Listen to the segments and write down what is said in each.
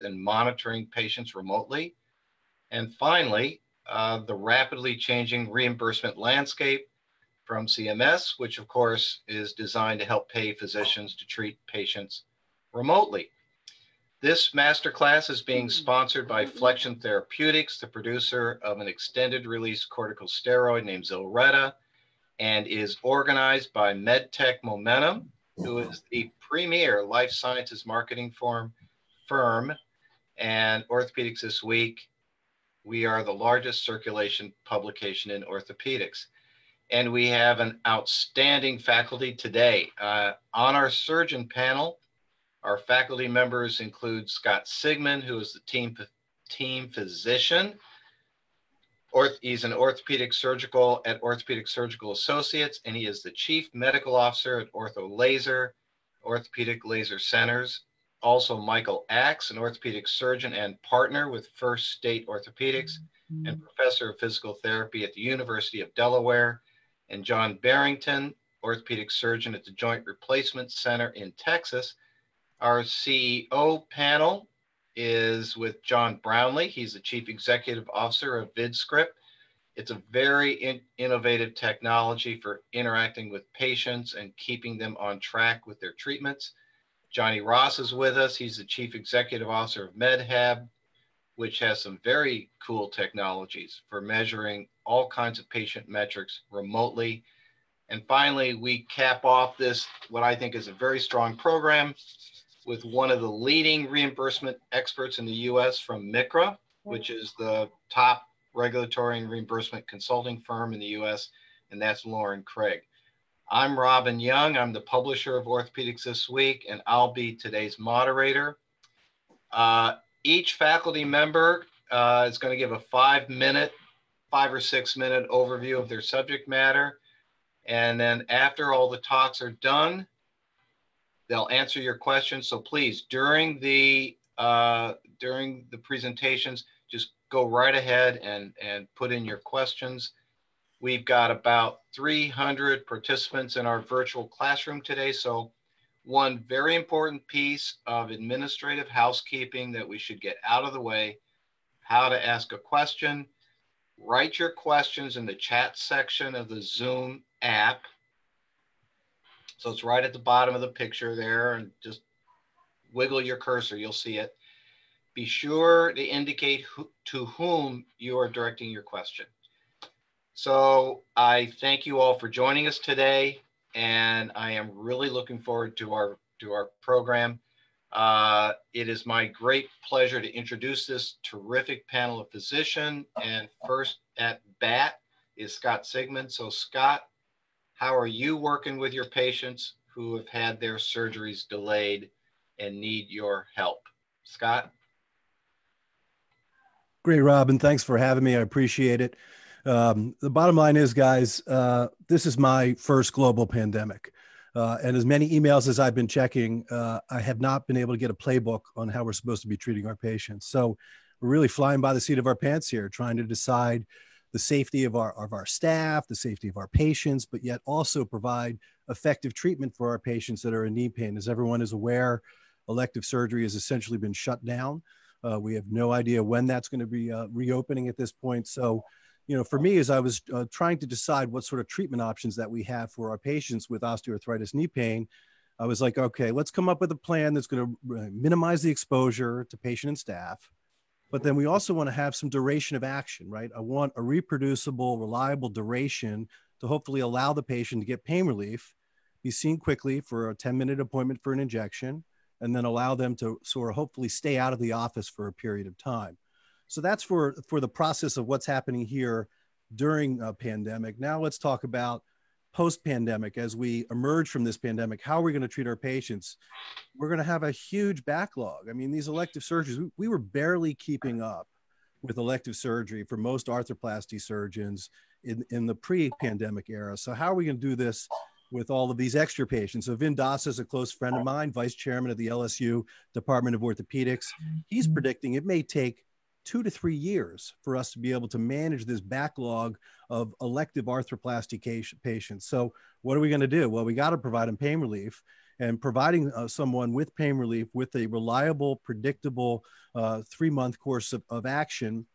and monitoring patients remotely. And finally, uh, the rapidly changing reimbursement landscape from CMS, which of course is designed to help pay physicians to treat patients remotely. This masterclass is being sponsored by Flexion Therapeutics, the producer of an extended release corticosteroid named Zilretta, and is organized by MedTech Momentum, who is the premier life sciences marketing firm, firm and Orthopedics This Week. We are the largest circulation publication in orthopedics. And we have an outstanding faculty today. Uh, on our surgeon panel, our faculty members include Scott Sigman, who is the team, team physician. Orth, he's an orthopedic surgical at Orthopedic Surgical Associates, and he is the chief medical officer at Ortho Laser, Orthopedic Laser Centers. Also, Michael Axe, an orthopedic surgeon and partner with First State Orthopedics mm-hmm. and professor of physical therapy at the University of Delaware. And John Barrington, orthopedic surgeon at the Joint Replacement Center in Texas. Our CEO panel is with John Brownlee. He's the Chief Executive Officer of VidScript. It's a very in innovative technology for interacting with patients and keeping them on track with their treatments. Johnny Ross is with us. He's the Chief Executive Officer of MedHab, which has some very cool technologies for measuring all kinds of patient metrics remotely. And finally, we cap off this, what I think is a very strong program with one of the leading reimbursement experts in the US from MICRA, which is the top regulatory and reimbursement consulting firm in the US, and that's Lauren Craig. I'm Robin Young. I'm the publisher of Orthopedics This Week, and I'll be today's moderator. Uh, each faculty member uh, is going to give a five minute, five or six minute overview of their subject matter. And then after all the talks are done, they'll answer your questions. So please, during the uh, during the presentations, just go right ahead and, and put in your questions. We've got about 300 participants in our virtual classroom today. So one very important piece of administrative housekeeping that we should get out of the way, how to ask a question. Write your questions in the chat section of the Zoom app. So it's right at the bottom of the picture there and just wiggle your cursor, you'll see it. Be sure to indicate who, to whom you are directing your question. So I thank you all for joining us today, and I am really looking forward to our to our program. Uh, it is my great pleasure to introduce this terrific panel of physician. And first at bat is Scott Sigman. So Scott, how are you working with your patients who have had their surgeries delayed and need your help? Scott? Great, Robin. Thanks for having me. I appreciate it. Um, the bottom line is, guys, uh, this is my first global pandemic. Uh, and as many emails as I've been checking, uh, I have not been able to get a playbook on how we're supposed to be treating our patients. So we're really flying by the seat of our pants here, trying to decide the safety of our, of our staff, the safety of our patients, but yet also provide effective treatment for our patients that are in knee pain. As everyone is aware, elective surgery has essentially been shut down. Uh, we have no idea when that's going to be uh, reopening at this point. So you know, for me, as I was uh, trying to decide what sort of treatment options that we have for our patients with osteoarthritis knee pain, I was like, okay, let's come up with a plan that's going to uh, minimize the exposure to patient and staff. But then we also want to have some duration of action, right? I want a reproducible, reliable duration to hopefully allow the patient to get pain relief, be seen quickly for a 10 minute appointment for an injection, and then allow them to sort of hopefully stay out of the office for a period of time. So that's for for the process of what's happening here during a pandemic. Now let's talk about post pandemic as we emerge from this pandemic. How are we going to treat our patients? We're going to have a huge backlog. I mean, these elective surgeries, we, we were barely keeping up with elective surgery for most arthroplasty surgeons in, in the pre-pandemic era. So how are we going to do this with all of these extra patients? So Vin Das is a close friend of mine, vice chairman of the LSU Department of Orthopedics. He's mm-hmm. predicting it may take two to three years for us to be able to manage this backlog of elective arthroplasty patients. So, what are we going to do? Well, we got to provide them pain relief. and providing uh, someone with pain relief with a reliable, predictable uh, three month course of, of action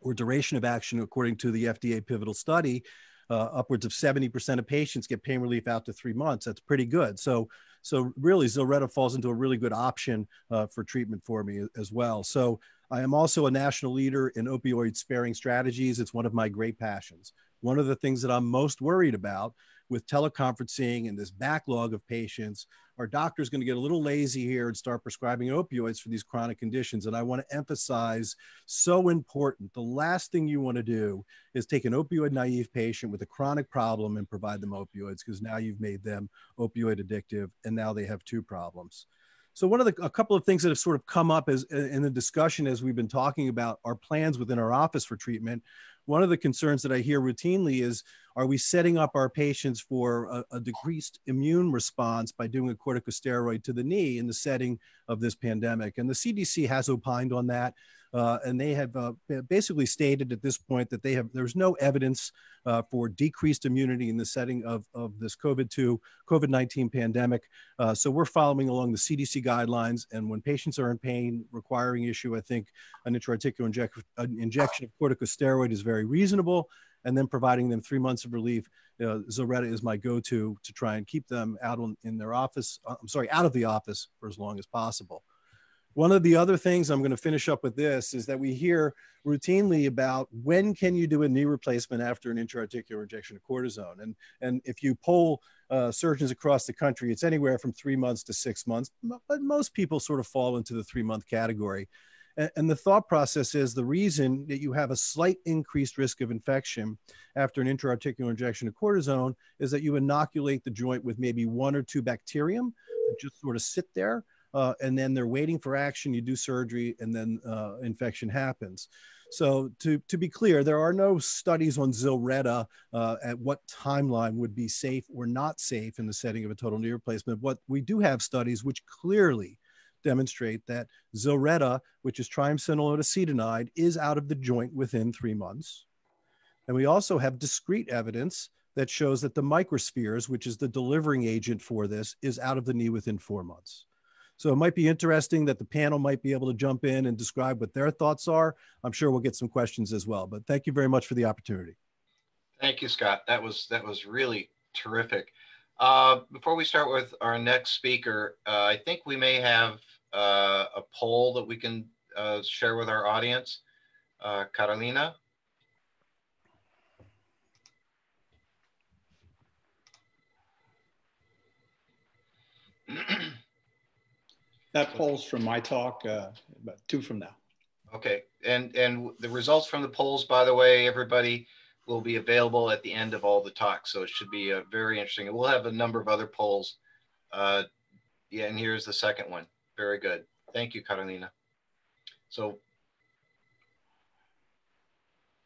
or duration of action, according to the FDA pivotal study, uh, upwards of 70% of patients get pain relief out to three months. That's pretty good. So, so really, Zilretta falls into a really good option uh, for treatment for me as well. So, I am also a national leader in opioid sparing strategies. It's one of my great passions. One of the things that I'm most worried about with teleconferencing and this backlog of patients, our doctor's going to get a little lazy here and start prescribing opioids for these chronic conditions. And I want to emphasize so important. The last thing you want to do is take an opioid naive patient with a chronic problem and provide them opioids because now you've made them opioid addictive and now they have two problems. So one of the a couple of things that have sort of come up as in the discussion as we've been talking about our plans within our office for treatment one of the concerns that I hear routinely is are we setting up our patients for a, a, decreased immune response by doing a corticosteroid to the knee in the setting of this pandemic? And the CDC has opined on that. Uh, and they have uh, basically stated at this point that they have there's no evidence uh, for decreased immunity in the setting of, of this COVID-2, COVID-19 pandemic. Uh, so we're following along the CDC guidelines. And when patients are in pain, requiring issue, I think an intra-articular injection of corticosteroid is very reasonable. And then providing them three months of relief. Uh, Zilretta is my go-to to try and keep them out in their office. Uh, I'm sorry, out of the office for as long as possible. One of the other things I'm going to finish up with this is that we hear routinely about when can you do a knee replacement after an intra-articular injection of cortisone, and and if you poll uh, surgeons across the country, it's anywhere from three months to six months, but most people sort of fall into the three month category. And, the thought process is the reason that you have a slight increased risk of infection after an intra-articular injection of cortisone is that you inoculate the joint with maybe one or two bacterium that just sort of sit there uh, and then they're waiting for action. You do surgery, and then uh, infection happens. So to, to be clear, there are no studies on Zilretta uh, at what timeline would be safe or not safe in the setting of a total knee replacement. What we do have studies which clearly demonstrate that Zilretta, which is triamcinolone acetonide, is out of the joint within three months. And we also have discrete evidence that shows that the microspheres, which is the delivering agent for this, is out of the knee within four months. So it might be interesting that the panel might be able to jump in and describe what their thoughts are. I'm sure we'll get some questions as well, but thank you very much for the opportunity. Thank you, Scott. That was, that was really terrific. Uh, before we start with our next speaker, uh, I think we may have uh, a poll that we can uh, share with our audience. Uh, Carolina? That polls from my talk, uh, about two from now. Okay, and and the results from the polls, by the way, everybody will be available at the end of all the talks. So it should be a very interesting. We'll have a number of other polls. Uh, yeah, and here's the second one. Very good. Thank you, Carolina. So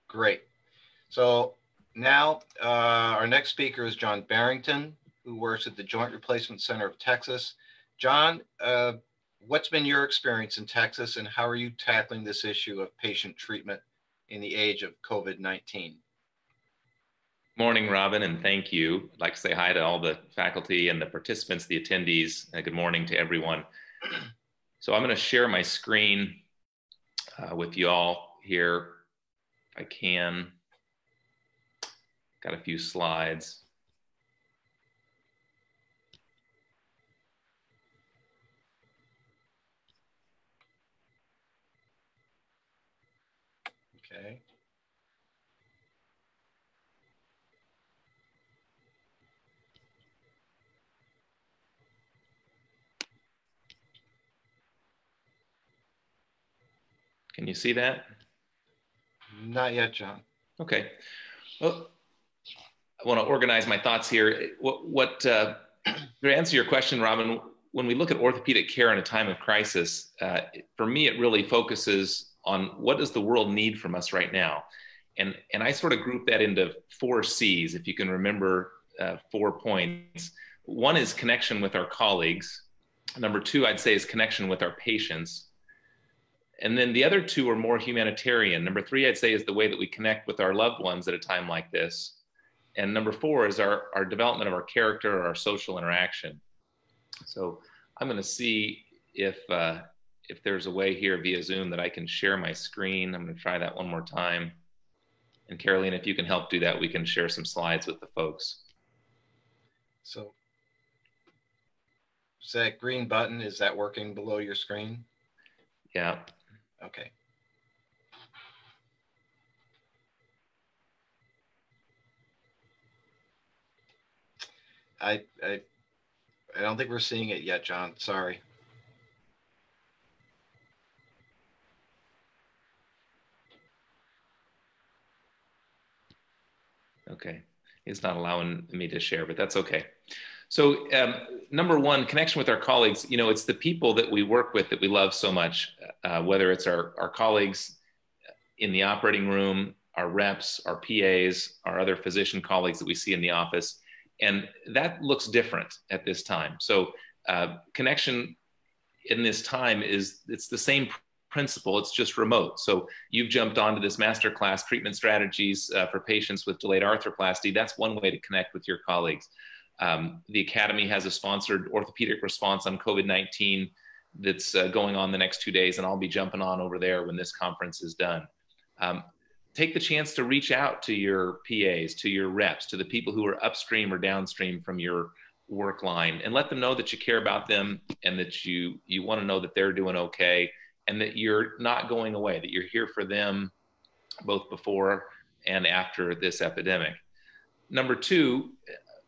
great. So now uh, our next speaker is John Barrington, who works at the Joint Replacement Center of Texas. John, uh, what's been your experience in Texas and how are you tackling this issue of patient treatment in the age of COVID 19? Morning, Robin, and thank you. I'd like to say hi to all the faculty and the participants, the attendees. Uh, good morning to everyone. So I'm going to share my screen uh, with you all here, if I can. Got a few slides. Okay. Can you see that? Not yet, John. Okay. Well, I want to organize my thoughts here. What, what uh, to answer your question, Robin, when we look at orthopedic care in a time of crisis, uh, for me, it really focuses on what does the world need from us right now and and i sort of group that into four c's if you can remember uh, four points one is connection with our colleagues number two i'd say is connection with our patients and then the other two are more humanitarian number three i'd say is the way that we connect with our loved ones at a time like this and number four is our, our development of our character or our social interaction So I'm going to see if uh, if there's a way here via Zoom that I can share my screen. I'm going to try that one more time. And Caroline, if you can help do that, we can share some slides with the folks. So is that green button, is that working below your screen? Yeah. Okay. I, I, I don't think we're seeing it yet, John. Sorry. Okay. It's not allowing me to share, but that's okay. So, um, number one, connection with our colleagues. You know, it's the people that we work with that we love so much, uh, whether it's our, our colleagues in the operating room, our reps, our PAs, our other physician colleagues that we see in the office. And that looks different at this time. So, uh, connection in this time is it's the same principle, it's just remote. So you've jumped onto this masterclass treatment strategies uh, for patients with delayed arthroplasty. That's one way to connect with your colleagues. Um, the Academy has a sponsored orthopedic response on COVID 19 that's uh, going on the next two days, and I'll be jumping on over there when this conference is done. Um, take the chance to reach out to your PAs, to your reps, to the people who are upstream or downstream from your work line, and let them know that you care about them and that you you want to know that they're doing okay and that you're not going away, that you're here for them both before and after this epidemic. Number two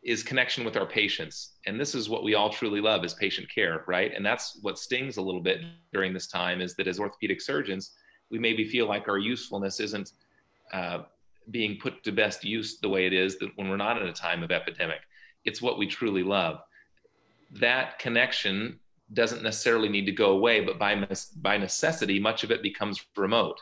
is connection with our patients. And this is what we all truly love is patient care, right? And that's what stings a little bit during this time is that as orthopedic surgeons, we maybe feel like our usefulness isn't uh, being put to best use the way it is that when we're not in a time of epidemic. It's what we truly love. That connection doesn't necessarily need to go away, but by, by necessity, much of it becomes remote.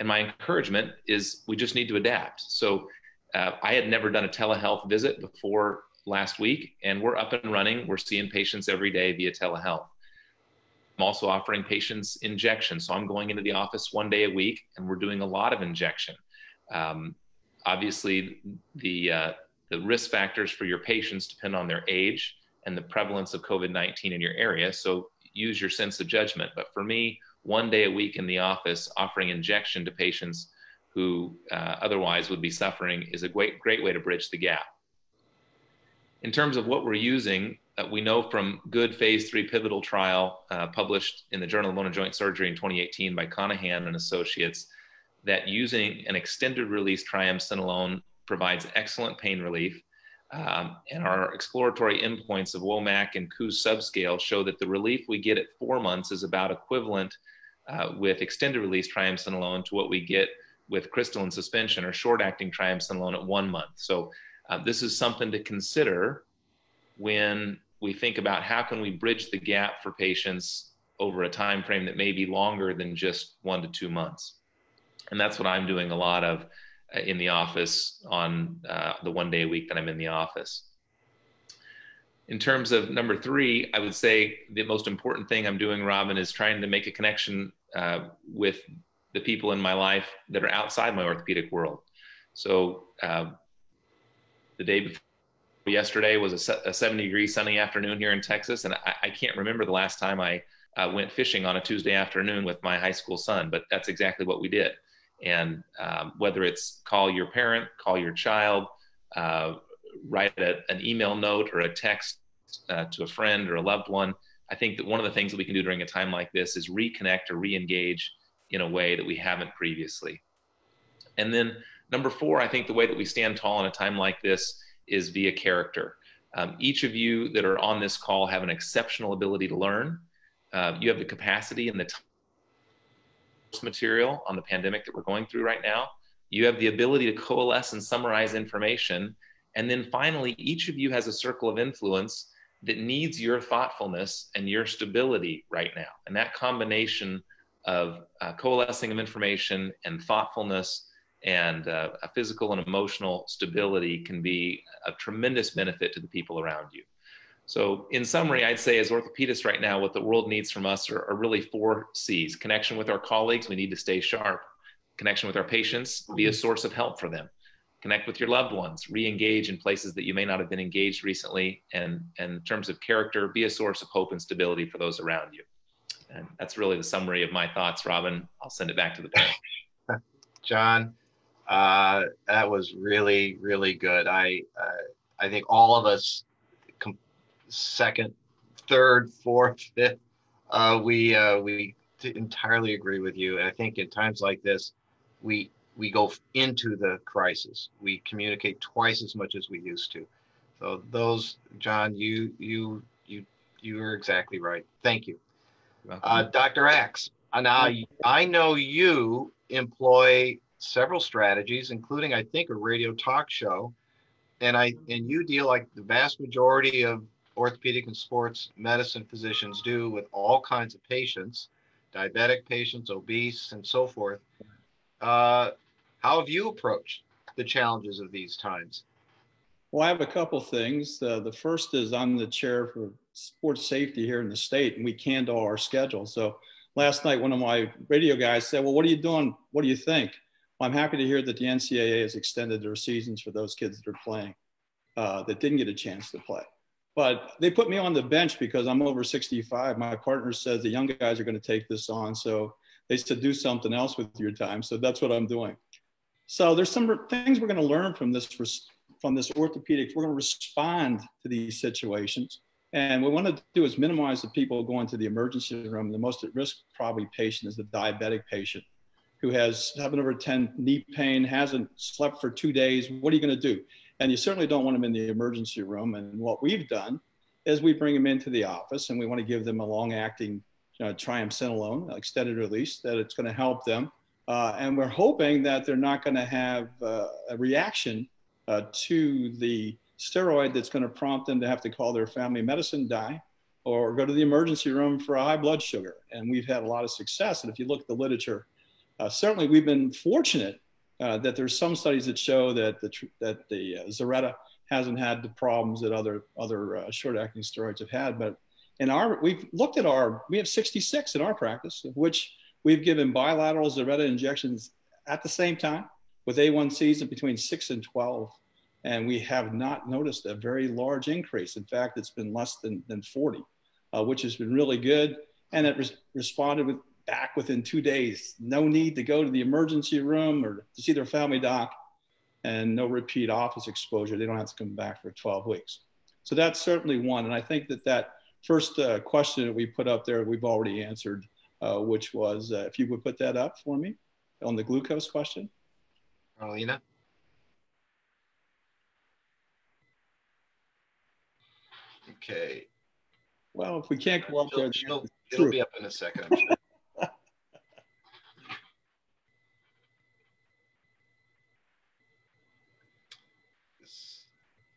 And my encouragement is we just need to adapt. So uh, I had never done a telehealth visit before last week, and we're up and running. We're seeing patients every day via telehealth. I'm also offering patients injection. So I'm going into the office one day a week, and we're doing a lot of injection. Um, obviously, the, uh, the risk factors for your patients depend on their age and the prevalence of COVID 19 in your area. So use your sense of judgment. But for me, one day a week in the office offering injection to patients who uh, otherwise would be suffering is a great, great way to bridge the gap. In terms of what we're using, uh, we know from good phase three pivotal trial uh, published in the Journal of Bone and Joint Surgery in 2018 by Conaghan and Associates that using an extended release triamcinolone provides excellent pain relief um, and our exploratory endpoints of WOMAC and KOOS subscale show that the relief we get at four months is about equivalent uh, with extended release triamcinolone to what we get with crystalline suspension or short acting triamcinolone at one month. So uh, this is something to consider when we think about how can we bridge the gap for patients over a time frame that may be longer than just one to two months. And that's what I'm doing a lot of uh, in the office on uh, the one day a week that I'm in the office. In terms of number three, I would say the most important thing I'm doing, Robin, is trying to make a connection uh, with the people in my life that are outside my orthopedic world. So uh, the day before yesterday was a, a, 70 degree sunny afternoon here in Texas, and I, I can't remember the last time I uh, went fishing on a Tuesday afternoon with my high school son, but that's exactly what we did. And um, whether it's call your parent, call your child, uh, write a, an email note or a text uh, to a friend or a loved one, I think that one of the things that we can do during a time like this is reconnect or re-engage in a way that we haven't previously. And then number four, I think the way that we stand tall in a time like this is via character. Um, each of you that are on this call have an exceptional ability to learn. Uh, you have the capacity and the time material on the pandemic that we're going through right now. You have the ability to coalesce and summarize information. And then finally, each of you has a circle of influence that needs your thoughtfulness and your stability right now. And that combination of uh, coalescing of information and thoughtfulness and uh, a physical and emotional stability can be a tremendous benefit to the people around you. So, in summary, I'd say as orthopedists right now, what the world needs from us are, are, really four C's connection with our colleagues, we need to stay sharp. Connection with our patients, be a source of help for them. connect with your loved ones, re-engage in places that you may not have been engaged recently, and, and in terms of character, be a source of hope and stability for those around you. And that's really the summary of my thoughts, Robin. I'll send it back to the panel. John, uh, that was really, really good. I, uh, I think all of us, second, third, fourth, fifth, uh, we uh, we entirely agree with you. And I think in times like this, we we go into the crisis. We communicate twice as much as we used to. So those, John, you you you you are exactly right. Thank you, uh, Dr. Axe. Now I know you employ several strategies, including I think a radio talk show, and I and you deal like the vast majority of orthopedic and sports medicine physicians do with all kinds of patients, diabetic patients, obese, and so forth. Uh, how have you approached the challenges of these times? Well, I have a couple things. Uh, the first is I'm the chair for sports safety here in the state, and we canned all our schedules. So last night, one of my radio guys said, "Well, what are you doing? What do you think?" Well, I'm happy to hear that the NCAA has extended their seasons for those kids that are playing uh, that didn't get a chance to play. But they put me on the bench because I'm over 65. My partner says the young guys are going to take this on, so they said do something else with your time. So that's what I'm doing. So there's some things we're going to learn from this from this orthopedics. We're going to respond to these situations. And what we want to do is minimize the people going to the emergency room. The most at risk probably patient is the diabetic patient who has 7 over 10 knee pain, hasn't slept for two days. What are you going to do? And you certainly don't want them in the emergency room. And what we've done is we bring them into the office and we want to give them a long acting you know, triamcinolone, extended release, that it's going to help them uh, and we're hoping that they're not going to have uh, a reaction uh, to the steroid that's going to prompt them to have to call their family medicine die or go to the emergency room for a high blood sugar. And we've had a lot of success. And if you look at the literature, uh, certainly we've been fortunate uh, that there's some studies that show that the, that the uh, Zilretta hasn't had the problems that other, other short-acting steroids have had. But in our, we've looked at our, we have 66 in our practice, of which We've given bilateral Zilretta injections at the same time with A1Cs of between 6 and 12. And we have not noticed a very large increase. In fact, it's been less than, than 40, uh, which has been really good. And it res- responded with, back within two days. No need to go to the emergency room or to see their family doc, and no repeat office exposure. They don't have to come back for 12 weeks. So that's certainly one. And I think that that first uh, question that we put up there, we've already answered uh, which was, uh, if you would put that up for me on the glucose question. Carolina? Okay. Well, if we can't go up there, it'll, it'll be up in a second. I'm sure.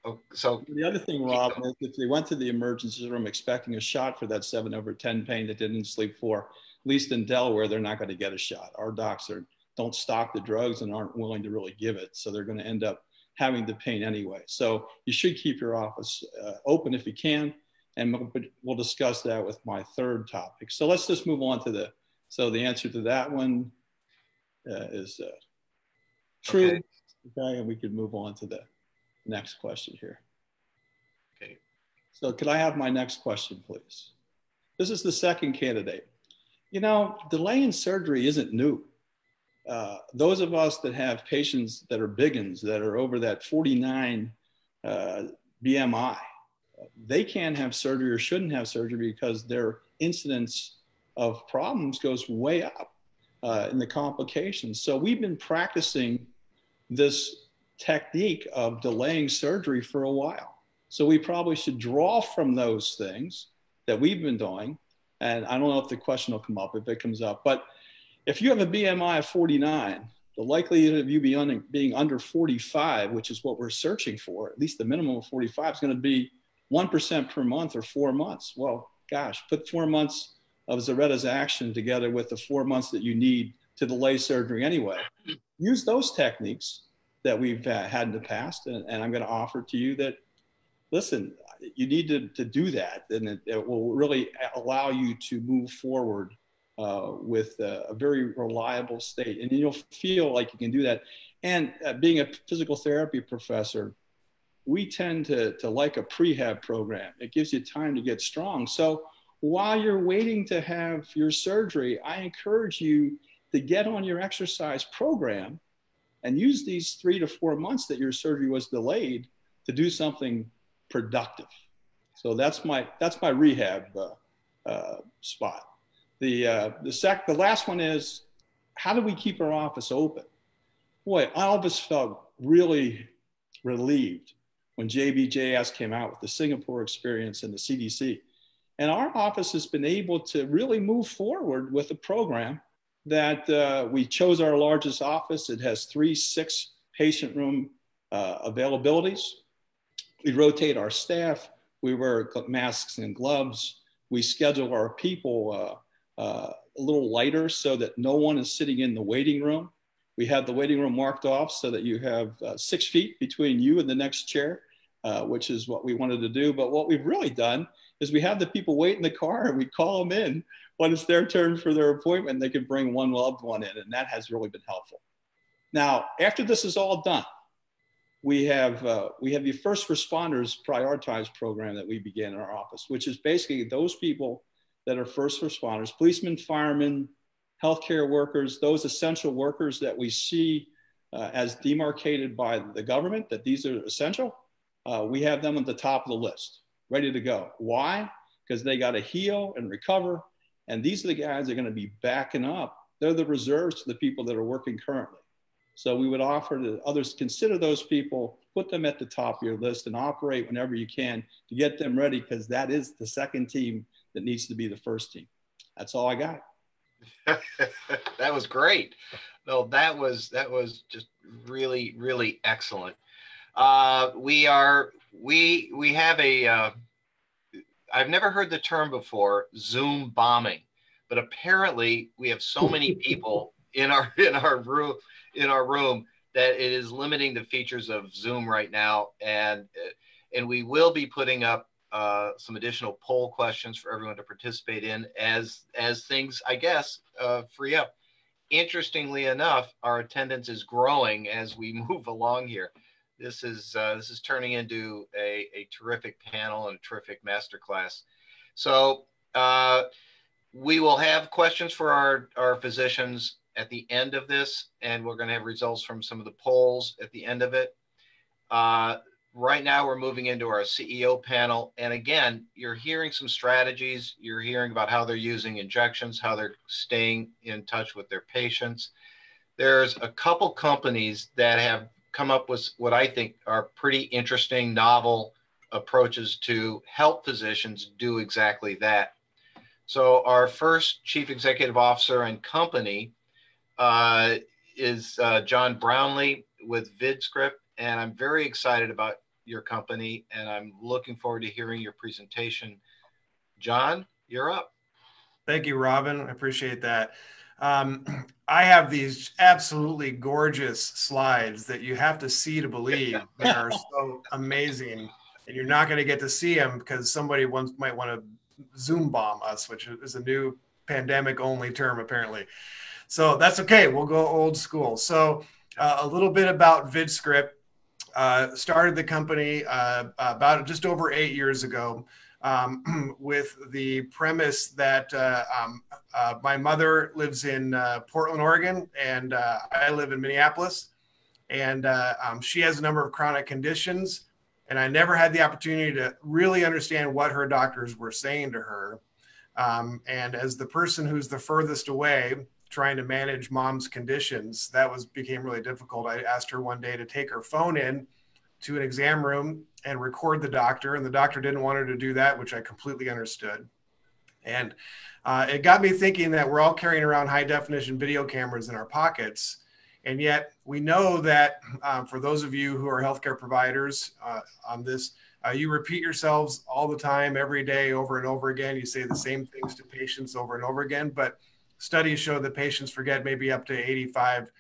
Oh, so the other thing, Rob, is if they went to the emergency room expecting a shot for that seven over 10 pain that didn't sleep for, at least in Delaware, they're not going to get a shot. Our docs are, don't stock the drugs and aren't willing to really give it. So they're going to end up having the pain anyway. So you should keep your office uh, open if you can. And we'll discuss that with my third topic. So let's just move on to the, so the answer to that one uh, is uh, true. Okay. okay. And we can move on to the next question here. Okay. So could I have my next question, please? This is the second candidate you know, delaying surgery isn't new. Uh, those of us that have patients that are biggins that are over that 49 uh, BMI, they can't have surgery or shouldn't have surgery because their incidence of problems goes way up uh, in the complications. So we've been practicing this technique of delaying surgery for a while. So we probably should draw from those things that we've been doing and I don't know if the question will come up if it comes up, but if you have a BMI of 49, the likelihood of you be being under 45, which is what we're searching for, at least the minimum of 45, is going to be 1% per month or four months. Well, gosh, put four months of Zilretta's action together with the four months that you need to delay surgery anyway. Use those techniques that we've uh, had in the past, and, and I'm going to offer to you that, listen, you need to, to do that and it, it, will really allow you to move forward uh, with a, a, very reliable state. And you'll feel like you can do that. And uh, being a physical therapy professor, we tend to, to like a prehab program. It gives you time to get strong. So while you're waiting to have your surgery, I encourage you to get on your exercise program and use these three to four months that your surgery was delayed to do something productive. So that's my that's my rehab uh, uh, spot. The uh, the sec the last one is how do we keep our office open? Boy, of us felt really relieved when JBJS came out with the Singapore experience and the CDC. And our office has been able to really move forward with a program that uh, we chose our largest office. It has three six patient room uh, availabilities. We rotate our staff. We wear masks and gloves. We schedule our people uh, a little lighter so that no one is sitting in the waiting room. We have the waiting room marked off so that you have uh, six feet between you and the next chair, uh, which is what we wanted to do. But what we've really done is we have the people wait in the car and we call them in when it's their turn for their appointment. They can bring one loved one in, and that has really been helpful. Now, after this is all done, we have uh, we have the first responders prioritized program that we began in our office, which is basically those people that are first responders, policemen, firemen, healthcare workers, those essential workers that we see uh, as demarcated by the government that these are essential. Uh, we have them at the top of the list, ready to go. Why? Because they got to heal and recover. And these are the guys that are going to be backing up. They're the reserves to the people that are working currently. So we would offer to others consider those people, put them at the top of your list, and operate whenever you can to get them ready because that is the second team that needs to be the first team. That's all I got. that was great. No, that was that was just really really excellent. Uh, we are we we have a. have uh, never heard the term before, Zoom bombing, but apparently we have so many people in our in our room in our room that it is limiting the features of Zoom right now, and and we will be putting up uh, some additional poll questions for everyone to participate in as as things I guess uh, free up. Interestingly enough, our attendance is growing as we move along here. This is uh, this is turning into a, a terrific panel and a terrific masterclass. So uh, we will have questions for our, our physicians at the end of this, and we're going to have results from some of the polls at the end of it. Right now, we're moving into our CEO panel. And again, you're hearing some strategies. You're hearing about how they're using injections, how they're staying in touch with their patients. There's a couple companies that have come up with what I think are pretty interesting, novel approaches to help physicians do exactly that. So, our first chief executive officer and company uh, is uh, John Brownlee with VidScript, and I'm very excited about your company, and I'm looking forward to hearing your presentation. John, you're up. Thank you, Robin. I appreciate that. Um, I have these absolutely gorgeous slides that you have to see to believe. They are so amazing, and you're not going to get to see them because somebody once might want to Zoom bomb us, which is a new pandemic only term apparently. So that's okay. We'll go old school. So uh, a little bit about VidScript. Uh, started the company uh, about just over eight years ago um, with the premise that uh, um, uh, my mother lives in uh, Portland, Oregon, and I live in Minneapolis. And um, she has a number of chronic conditions. And I never had the opportunity to really understand what her doctors were saying to her. Um, and as the person who's the furthest away, trying to manage mom's conditions, that was became really difficult. I asked her one day to take her phone in to an exam room and record the doctor, and the doctor didn't want her to do that, which I completely understood. And uh, it got me thinking that we're all carrying around high definition video cameras in our pockets. And yet, we know that um, for those of you who are healthcare providers uh, on this, uh, you repeat yourselves all the time, every day, over and over again. You say the same things to patients over and over again. But studies show that patients forget maybe up to 85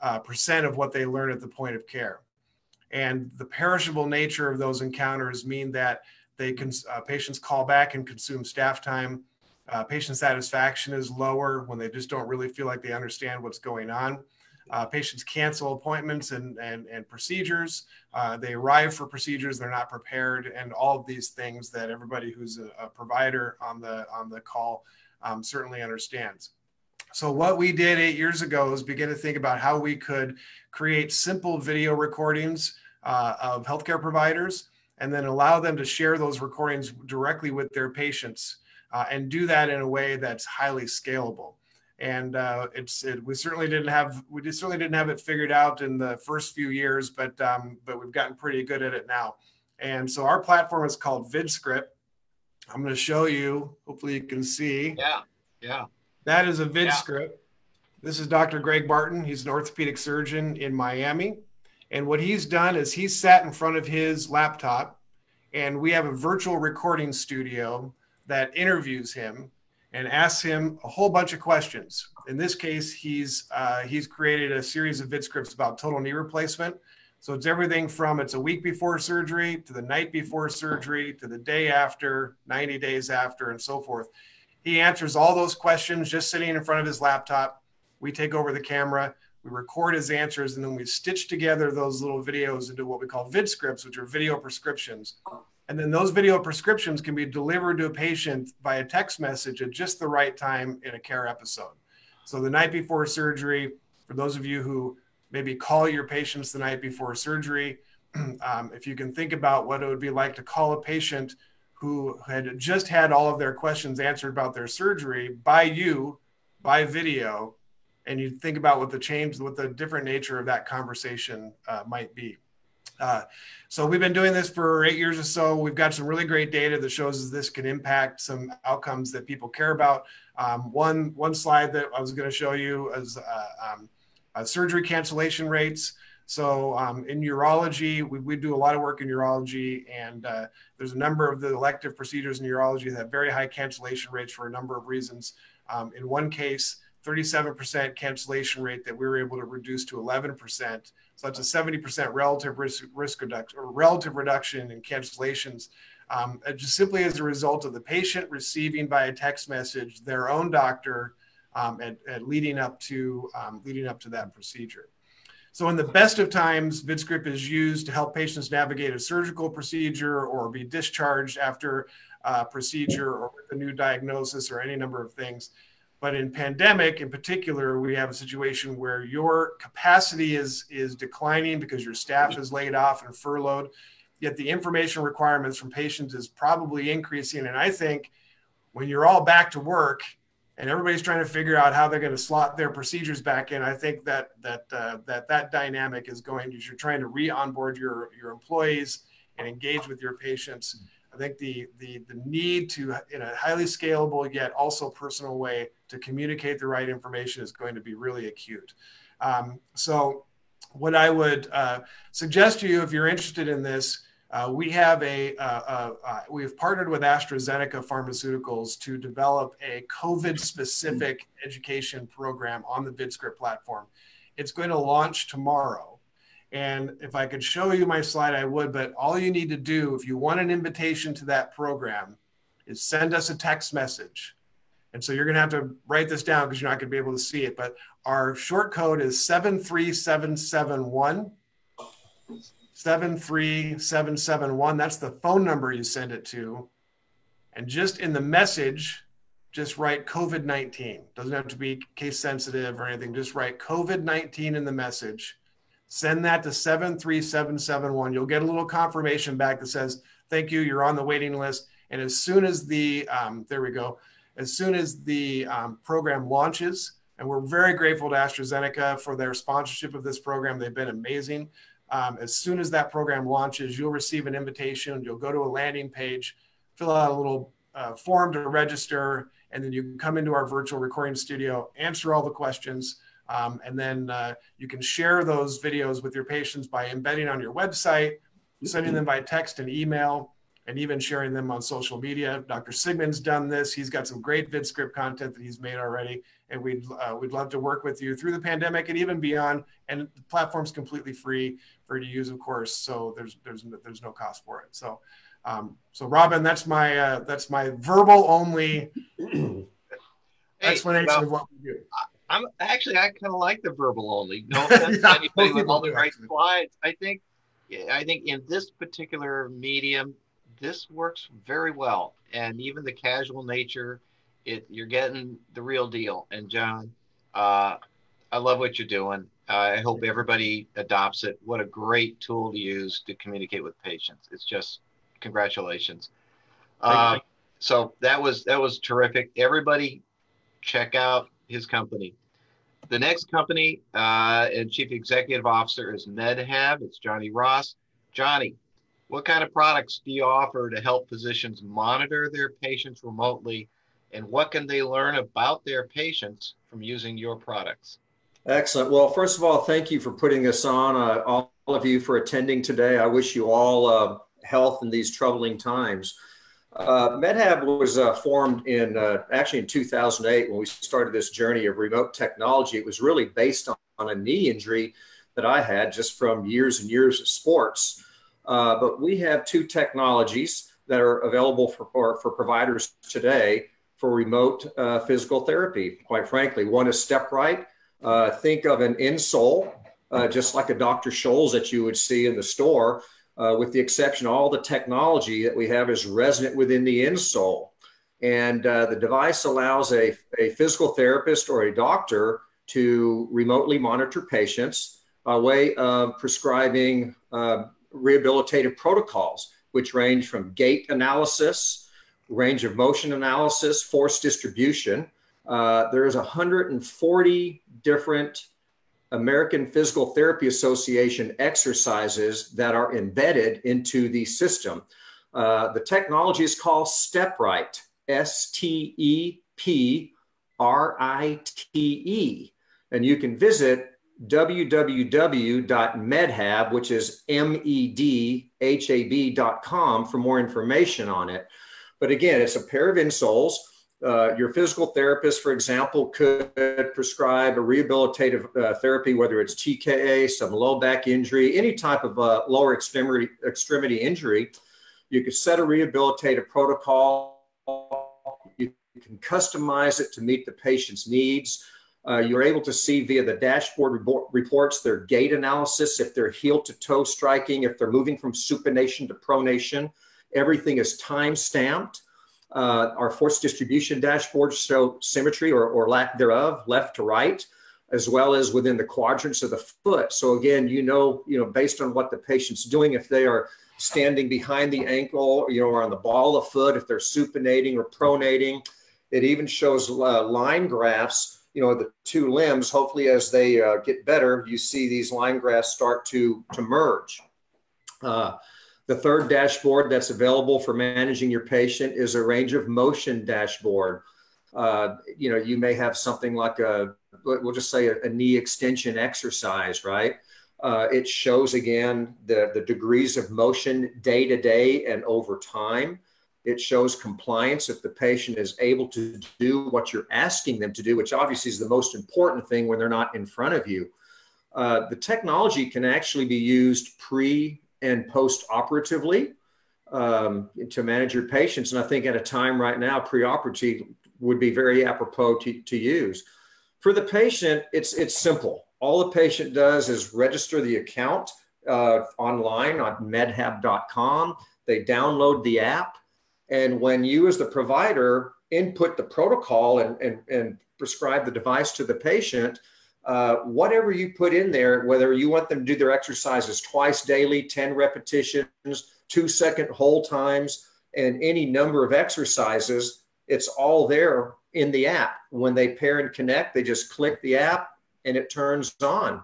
uh, percent of what they learn at the point of care. And the perishable nature of those encounters mean that they can uh, patients call back and consume staff time. Uh, patient satisfaction is lower when they just don't really feel like they understand what's going on. Uh, patients cancel appointments and, and, and procedures. Uh, they arrive for procedures, they're not prepared, and all of these things that everybody who's a, a provider on the, on the call um, certainly understands. So, what we did eight years ago is begin to think about how we could create simple video recordings uh, of healthcare providers and then allow them to share those recordings directly with their patients uh, and do that in a way that's highly scalable and uh, it's it, we certainly didn't have we certainly didn't have it figured out in the first few years, but um, but we've gotten pretty good at it now. And so our platform is called VidScript. I'm going to show you. Hopefully, you can see. Yeah, yeah. That is a VidScript. Yeah. This is Dr. Greg Barton. He's an orthopedic surgeon in Miami. And what he's done is he's sat in front of his laptop, and we have a virtual recording studio that interviews him and asks him a whole bunch of questions. In this case, he's uh, he's created a series of vid scripts about total knee replacement. So it's everything from it's a week before surgery to the night before surgery to the day after, 90 days after, and so forth. He answers all those questions just sitting in front of his laptop. We take over the camera, we record his answers, and then we stitch together those little videos into what we call vid scripts, which are video prescriptions. And then those video prescriptions can be delivered to a patient via a text message at just the right time in a care episode. So the night before surgery, for those of you who maybe call your patients the night before surgery, um, if you can think about what it would be like to call a patient who had just had all of their questions answered about their surgery by you by video, and you think about what the change, what the different nature of that conversation uh, might be. Uh, so we've been doing this for eight years or so. We've got some really great data that shows this can impact some outcomes that people care about. Um, one one slide that I was going to show you is uh, um, uh, surgery cancellation rates. So um, in urology, we, we, do a lot of work in urology, and uh, there's a number of the elective procedures in urology that have very high cancellation rates for a number of reasons. Um, in one case, 37% cancellation rate that we were able to reduce to 11%. So that's a 70% relative risk, risk reduction or relative reduction in cancellations, um, just simply as a result of the patient receiving by a text message their own doctor um, at, at, leading up to um, leading up to that procedure. So in the best of times, VidScript is used to help patients navigate a surgical procedure or be discharged after a procedure or a new diagnosis or any number of things. But in pandemic, in particular, we have a situation where your capacity is is declining because your staff is laid off and furloughed. Yet the information requirements from patients is probably increasing. And I think when you're all back to work and everybody's trying to figure out how they're going to slot their procedures back in, I think that that uh, that that dynamic is going. You're trying to re-onboard your your employees and engage with your patients. I think the the the need to in a highly scalable yet also personal way to communicate the right information is going to be really acute. Um, so, what I would uh, suggest to you, if you're interested in this, uh, we have a uh, uh, uh we have partnered with AstraZeneca Pharmaceuticals to develop a COVID-specific education program on the VidScript platform. It's going to launch tomorrow. And if I could show you my slide, I would. But all you need to do, if you want an invitation to that program, is send us a text message and so you're going to have to write this down because you're not going to be able to see it. But our short code is 73771. 73771. That's the phone number you send it to. And just in the message, just write COVID 19. Doesn't have to be case sensitive or anything. Just write COVID 19 in the message. Send that to 73771. You'll get a little confirmation back that says, Thank you, you're on the waiting list. And as soon as the, um, there we go, as soon as the um, program launches. And we're very grateful to AstraZeneca for their sponsorship of this program. They've been amazing. Um, as soon as that program launches, you'll receive an invitation. You'll go to a landing page, fill out a little uh, form to register, and then you can come into our virtual recording studio, answer all the questions, um, and then uh, you can share those videos with your patients by embedding on your website, sending them by text and email and even sharing them on social media. Dr. Sigman's done this. He's got some great VidScript content that he's made already, and we'd uh, we'd love to work with you through the pandemic and even beyond. And the platform's completely free for you to use, of course. So there's there's there's no cost for it. So Um, so, Robin, that's my uh, that's my verbal only explanation well, of what we do. I'm actually I kind of like the verbal only. No offense Yeah, anybody with all the right slides. I think I think in this particular medium, this works very well. And even the casual nature, it you're getting the real deal. And John, uh, I love what you're doing. I hope everybody adopts it. What a great tool to use to communicate with patients. It's just congratulations. Uh, so that was that was terrific. Everybody, check out his company. The next company uh, and chief executive officer is MedHab. It's Johnny Ross. Johnny, what kind of products do you offer to help physicians monitor their patients remotely, and what can they learn about their patients from using your products? Excellent. Well, first of all, thank you for putting this on. Uh, all of you for attending today. I wish you all uh, health in these troubling times. Uh, MedHab was uh, formed in uh, actually in 2008 when we started this journey of remote technology. It was really based on, on a knee injury that I had just from years and years of sports. Uh, but we have two technologies that are available for, for, for providers today for remote uh, physical therapy. Quite frankly, one is StepRite. Uh, think of an insole, uh, just like a Dr. Scholl's that you would see in the store, uh, with the exception all the technology that we have is resident within the insole. And uh, the device allows a, a physical therapist or a doctor to remotely monitor patients by way of prescribing uh, rehabilitative protocols, which range from gait analysis, range of motion analysis, force distribution. Uh, there's 140 different American Physical Therapy Association exercises that are embedded into the system. Uh, the technology is called StepRite, S T E P R I T E. And you can visit www.medhab, which is M E D H A B.com for more information on it. But again, it's a pair of insoles. Uh, your physical therapist, for example, could prescribe a rehabilitative uh, therapy, whether it's TKA, some low back injury, any type of uh, lower extremity, extremity injury. You could set a rehabilitative protocol. You can customize it to meet the patient's needs. Uh, you're able to see via the dashboard report, reports their gait analysis, if they're heel to toe striking, if they're moving from supination to pronation. Everything is time stamped. Uh, our force distribution dashboards show symmetry or, or lack thereof, left to right, as well as within the quadrants of the foot. So again, you know, you know, based on what the patient's doing, if they are standing behind the ankle, you know, or on the ball of foot, if they're supinating or pronating, it even shows uh, line graphs. You know, the two limbs. Hopefully, as they uh, get better, you see these line graphs start to to merge. Uh, the third dashboard that's available for managing your patient is a range of motion dashboard. Uh, you know, you may have something like a, we'll just say a, a knee extension exercise, right? Uh, it shows again the, the degrees of motion day to day and over time. It shows compliance if the patient is able to do what you're asking them to do, which obviously is the most important thing when they're not in front of you. Uh, the technology can actually be used pre and post operatively um, to manage your patients. And I think at a time right now, pre operative would be very apropos to, to use. For the patient, it's, it's simple. All the patient does is register the account uh, online on medhab.com. They download the app. And when you, as the provider, input the protocol and, and, and prescribe the device to the patient, uh, whatever you put in there, whether you want them to do their exercises twice daily, 10 repetitions, two second hold times, and any number of exercises, it's all there in the app. When they pair and connect, they just click the app and it turns on.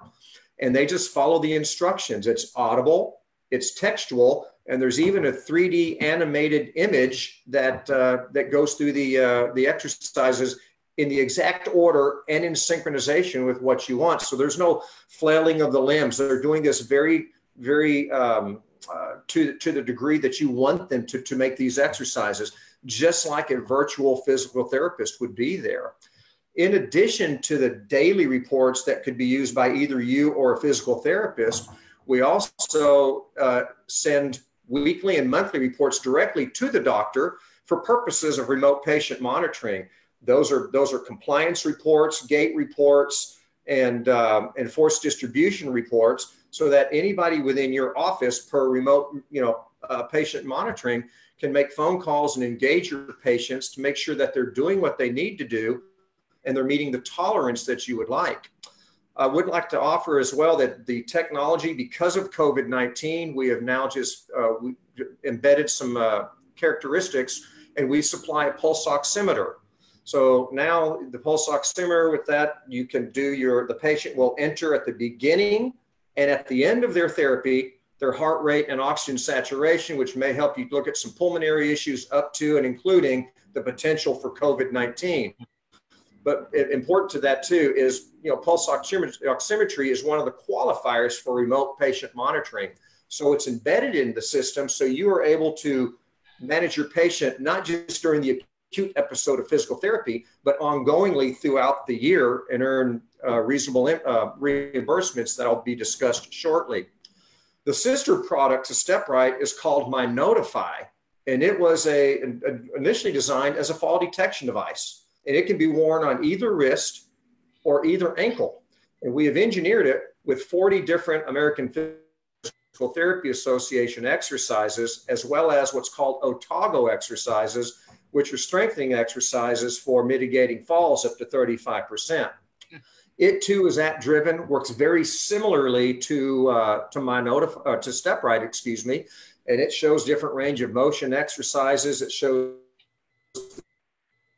And they just follow the instructions. It's audible, it's textual, and there's even a 3D animated image that uh, that goes through the uh, the exercises in the exact order and in synchronization with what you want. So there's no flailing of the limbs. They're doing this very, very um, uh, to, to the degree that you want them to, to make these exercises, just like a virtual physical therapist would be there. In addition to the daily reports that could be used by either you or a physical therapist, we also uh, send weekly and monthly reports directly to the doctor for purposes of remote patient monitoring. Those are those are compliance reports, gait reports, and um, and force distribution reports, so that anybody within your office per remote you know uh, patient monitoring can make phone calls and engage your patients to make sure that they're doing what they need to do and they're meeting the tolerance that you would like. I would like to offer as well that the technology, because of COVID 19, we have now just uh, embedded some uh, characteristics and we supply a pulse oximeter. So now the pulse oximeter with that, you can do your, the patient will enter at the beginning and at the end of their therapy, their heart rate and oxygen saturation, which may help you look at some pulmonary issues up to and including the potential for COVID 19. But important to that too is, you know, pulse oximetry is one of the qualifiers for remote patient monitoring. So it's embedded in the system. So you are able to manage your patient, not just during the acute episode of physical therapy, but ongoingly throughout the year and earn uh, reasonable uh, reimbursements that I'll be discussed shortly. The sister product to StepRite is called MyNotify, and it was a, a initially designed as a fall detection device and it can be worn on either wrist or either ankle. And we have engineered it with 40 different American Physical Therapy Association exercises, as well as what's called Otago exercises, which are strengthening exercises for mitigating falls up to 35%. It too is app driven, works very similarly to uh, to my notif- uh, to StepRite, excuse me, and it shows different range of motion exercises. It shows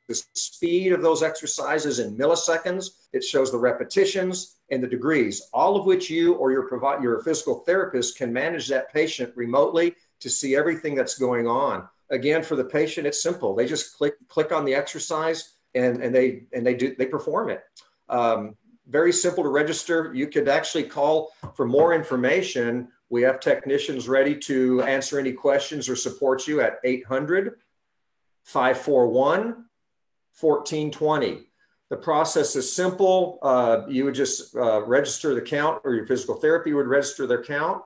the speed of those exercises in milliseconds. It shows the repetitions and the degrees, all of which you or your provide your physical therapist can manage that patient remotely to see everything that's going on. Again, for the patient, it's simple. They just click click on the exercise and and they and they do they perform it. Um, very simple to register. You could actually call for more information. We have technicians ready to answer any questions or support you at 800 541 1420. The process is simple. Uh, you would just uh, register the count, or your physical therapy would register their count.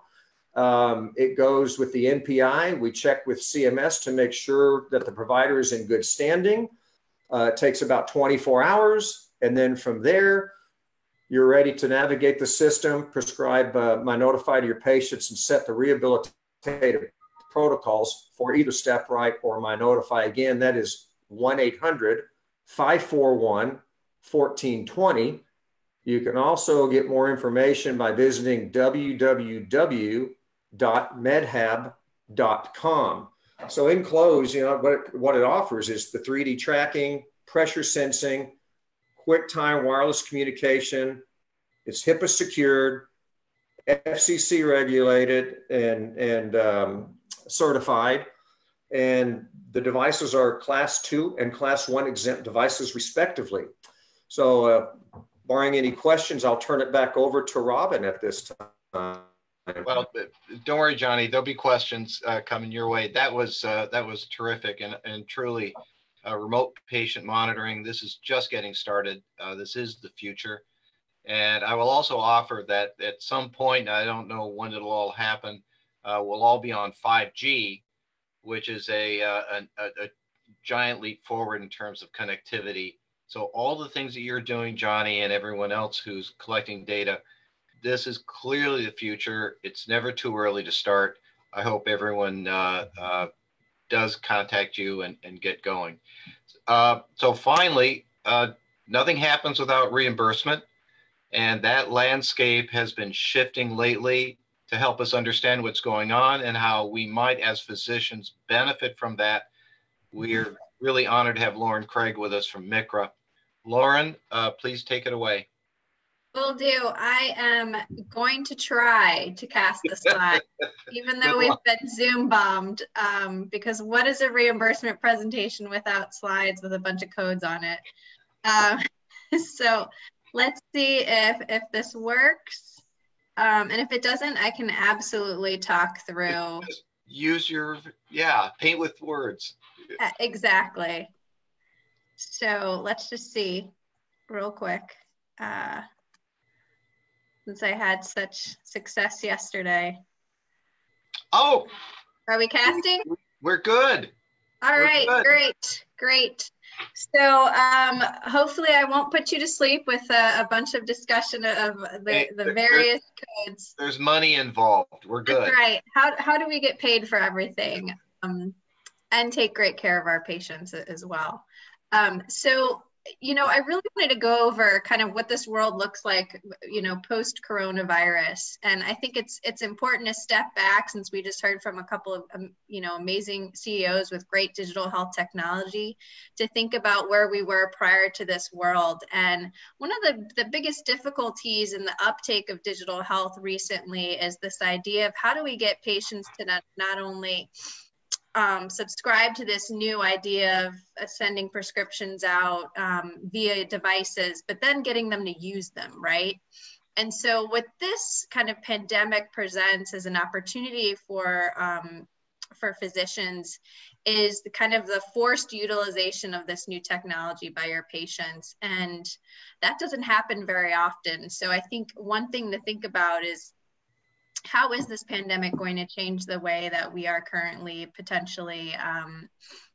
Um, it goes with the NPI. We check with CMS to make sure that the provider is in good standing. Uh, it takes about 24 hours. And then from there, you're ready to navigate the system, prescribe uh, MyNotify to your patients, and set the rehabilitative protocols for either StepRite or my notify. Again, that is 1 800 541 1420. You can also get more information by visiting www.medhab.com. So, in close, you know what it, what it offers is the 3D tracking, pressure sensing, quick time wireless communication. It's HIPAA secured, FCC regulated, and and um, certified and the devices are class two and class one exempt devices respectively. So uh, barring any questions, I'll turn it back over to Robin at this time. Well, don't worry, Johnny. There'll be questions uh, coming your way. That was uh, that was terrific and and truly uh, remote patient monitoring. This is just getting started. Uh, this is the future, and I will also offer that at some point, I don't know when it'll all happen. Uh, we'll all be on 5G, which is a, uh, a, a giant leap forward in terms of connectivity. So all the things that you're doing, Johnny, and everyone else who's collecting data, this is clearly the future. It's never too early to start. I hope everyone uh, uh, does contact you and, and get going. Uh, so finally, uh, nothing happens without reimbursement. And that landscape has been shifting lately to help us understand what's going on and how we might, as physicians, benefit from that. We're really honored to have Lauren Craig with us from MCRA. Lauren, uh, please take it away. Will do. I am going to try to cast the slide, even though we've been Zoom bombed. Um, because what is a reimbursement presentation without slides with a bunch of codes on it? Um, so let's see if if this works. Um, and if it doesn't, I can absolutely talk through. Use your, yeah, paint with words. Exactly. So let's just see real quick. Uh, since I had such success yesterday. Oh, Are we casting? We're good. All We're right, good. great, great. So um, hopefully I won't put you to sleep with a, a bunch of discussion of the, Hey, the various codes. There's money involved. We're good. That's right. How, how do we get paid for everything um, and take great care of our patients as well? Um, so, you know, I really wanted to go over kind of what this world looks like, you know, post coronavirus. And I think it's it's important to step back since we just heard from a couple of, um, you know, amazing CEOs with great digital health technology to think about where we were prior to this world. And one of the, the biggest difficulties in the uptake of digital health recently is this idea of how do we get patients to not, not only um, subscribe to this new idea of uh, sending prescriptions out um, via devices, but then getting them to use them, right? And so, what this kind of pandemic presents as an opportunity for um, for physicians is the kind of the forced utilization of this new technology by your patients, and that doesn't happen very often. So, I think one thing to think about is how is this pandemic going to change the way that we are currently potentially um,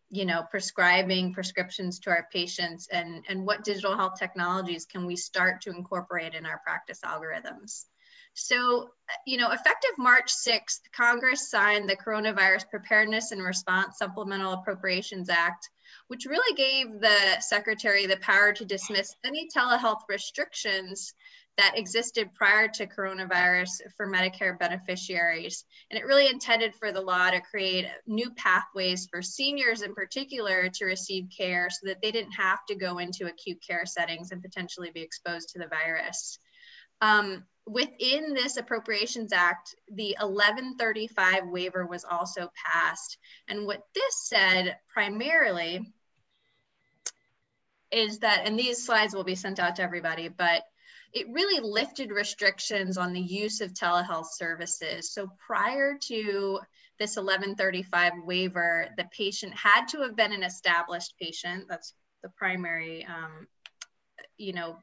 you know prescribing prescriptions to our patients? And and what digital health technologies can we start to incorporate in our practice algorithms? So you know effective march 6th congress signed the coronavirus preparedness and response supplemental appropriations act which really gave the secretary the power to dismiss any telehealth restrictions that existed prior to coronavirus for Medicare beneficiaries. And it really intended for the law to create new pathways for seniors in particular to receive care so that they didn't have to go into acute care settings and potentially be exposed to the virus. Um, within this Appropriations Act, the 1135 waiver was also passed. And what this said primarily is that, and these slides will be sent out to everybody, but it really lifted restrictions on the use of telehealth services. So prior to this 1135 waiver, the patient had to have been an established patient. That's the primary, um, you know,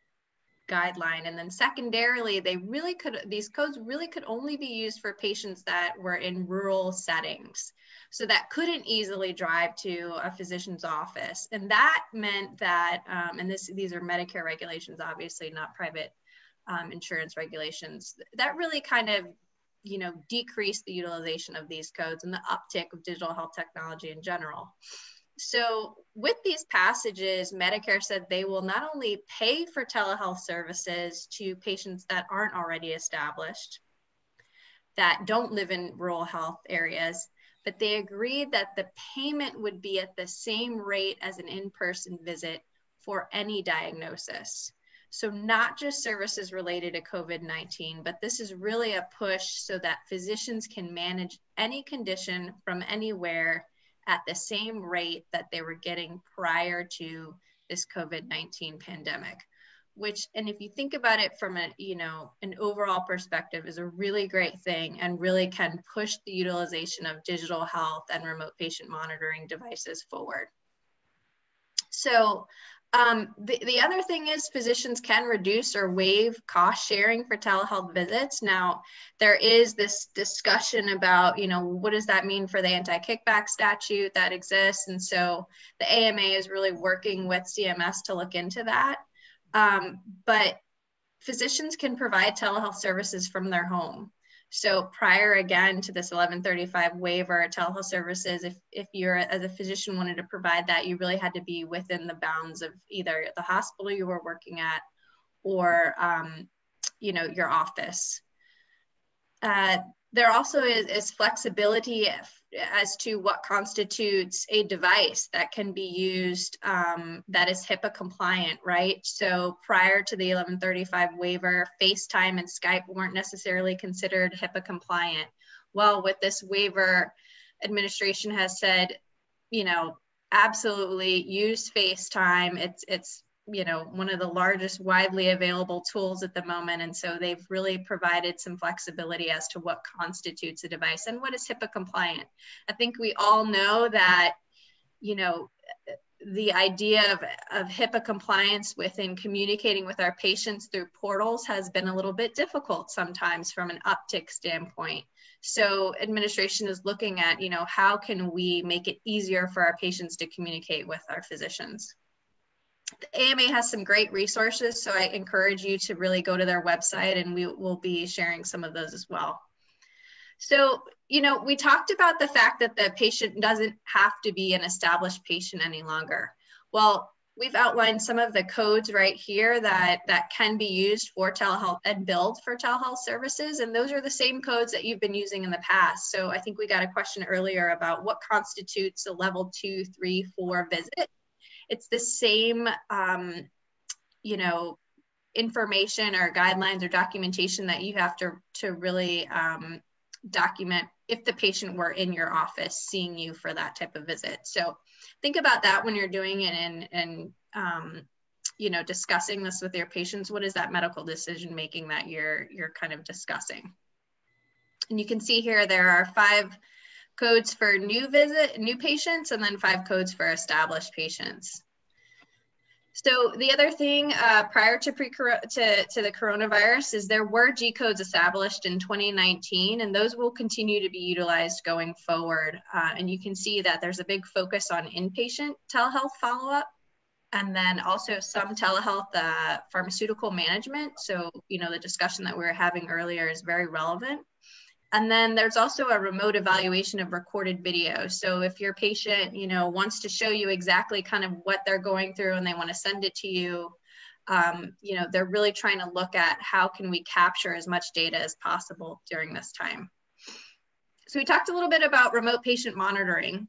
guideline. And then secondarily, they really could, these codes really could only be used for patients that were in rural settings. So that couldn't easily drive to a physician's office. And that meant that, um, and this, these are Medicare regulations, obviously not private um, insurance regulations, that really kind of you know decrease the utilization of these codes and the uptick of digital health technology in general. So with these passages, Medicare said they will not only pay for telehealth services to patients that aren't already established, that don't live in rural health areas, but they agreed that the payment would be at the same rate as an in-person visit for any diagnosis. So, not just services related to COVID 19, but this is really a push so that physicians can manage any condition from anywhere at the same rate that they were getting prior to this COVID 19 pandemic. Which, and if you think about it from a, you know, an overall perspective, is a really great thing and really can push the utilization of digital health and remote patient monitoring devices forward. So, um, the, the other thing is physicians can reduce or waive cost sharing for telehealth visits. Now, there is this discussion about, you know, what does that mean for the anti-kickback statute that exists? And so the AMA is really working with CMS to look into that. Um, but physicians can provide telehealth services from their home. So prior again to this 1135 waiver, telehealth services, if, if you're as a physician wanted to provide that, you really had to be within the bounds of either the hospital you were working at or, um, you know, your office. Uh, there also is, is flexibility as to what constitutes a device that can be used um, that is HIPAA compliant, right? So prior to the 1135 waiver, FaceTime and Skype weren't necessarily considered HIPAA compliant. Well, with this waiver, administration has said, you know, absolutely use FaceTime. It's it's you know one of the largest widely available tools at the moment and so they've really provided some flexibility as to what constitutes a device and what is HIPAA compliant. I think we all know that you know the idea of, of HIPAA compliance within communicating with our patients through portals has been a little bit difficult sometimes from an uptick standpoint. So administration is looking at, you know, how can we make it easier for our patients to communicate with our physicians? The AMA has some great resources, so I encourage you to really go to their website and we will be sharing some of those as well. So, you know, we talked about the fact that the patient doesn't have to be an established patient any longer. Well, we've outlined some of the codes right here that that can be used for telehealth and billed for telehealth services and those are the same codes that you've been using in the past so i think we got a question earlier about what constitutes a level two three four visit it's the same um, you know information or guidelines or documentation that you have to to really um, document if the patient were in your office seeing you for that type of visit. So think about that when you're doing it and, and um, you know, discussing this with your patients. What is that medical decision making that you're, you're kind of discussing? And you can see here, there are five codes for new visit, new patients, and then five codes for established patients. So the other thing uh, prior to pre to, to the coronavirus is there were G codes established in 2019, and those will continue to be utilized going forward. Uh, and you can see that there's a big focus on inpatient telehealth follow-up, and then also some telehealth uh, pharmaceutical management. So you know the discussion that we were having earlier is very relevant. And then there's also a remote evaluation of recorded video. So if your patient, you know, wants to show you exactly kind of what they're going through and they want to send it to you, um, you know, they're really trying to look at how can we capture as much data as possible during this time. So we talked a little bit about remote patient monitoring.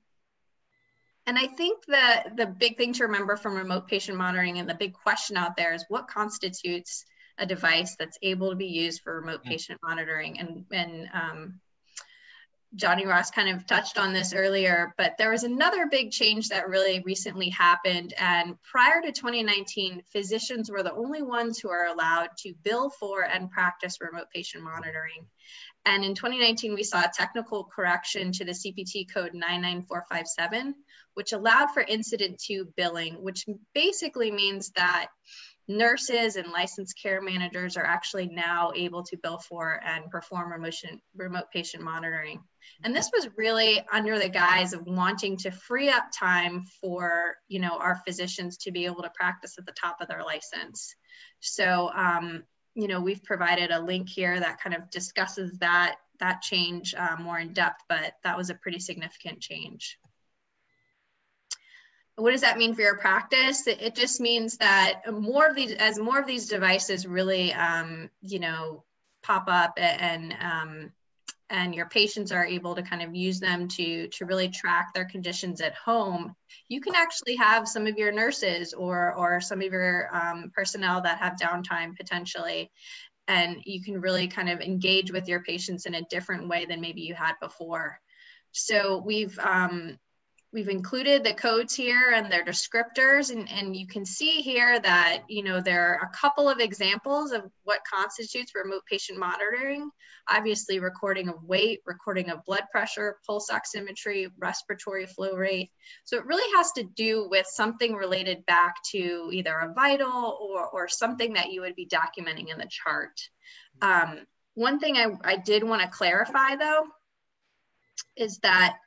And I think that the big thing to remember from remote patient monitoring and the big question out there is what constitutes a device that's able to be used for remote mm. patient monitoring. And, and um, Johnny Ross kind of touched on this earlier, but there was another big change that really recently happened. And prior to 2019, physicians were the only ones who are allowed to bill for and practice remote patient monitoring. And in 2019, we saw a technical correction to the CPT code 99457, which allowed for incident to billing, which basically means that nurses and licensed care managers are actually now able to bill for and perform remote, patient monitoring. And this was really under the guise of wanting to free up time for, you know, our physicians to be able to practice at the top of their license. So, um, you know, we've provided a link here that kind of discusses that that change uh, more in depth, but that was a pretty significant change what does that mean for your practice? It, just means that more of these, as more of these devices really, um, you know, pop up and um, and your patients are able to kind of use them to to really track their conditions at home, you can actually have some of your nurses or or some of your um, personnel that have downtime potentially, and you can really kind of engage with your patients in a different way than maybe you had before. So we've um, we've included the codes here and their descriptors and, and you can see here that you know there are a couple of examples of what constitutes remote patient monitoring. Obviously recording of weight recording of blood pressure pulse oximetry respiratory flow rate. So it really has to do with something related back to either a vital or, or something that you would be documenting in the chart. Um, one thing I, I did want to clarify though is that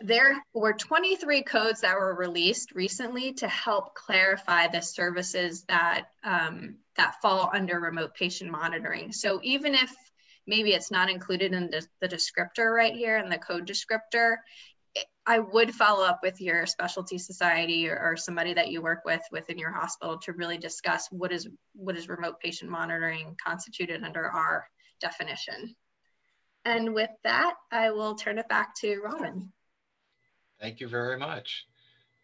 there were 23 codes that were released recently to help clarify the services that um, that fall under remote patient monitoring. So even if maybe it's not included in the, the descriptor right here in the code descriptor, I would follow up with your specialty society or, or, somebody that you work with within your hospital to really discuss what is what is remote patient monitoring constituted under our definition. And with that, I will turn it back to Robin. Thank you very much.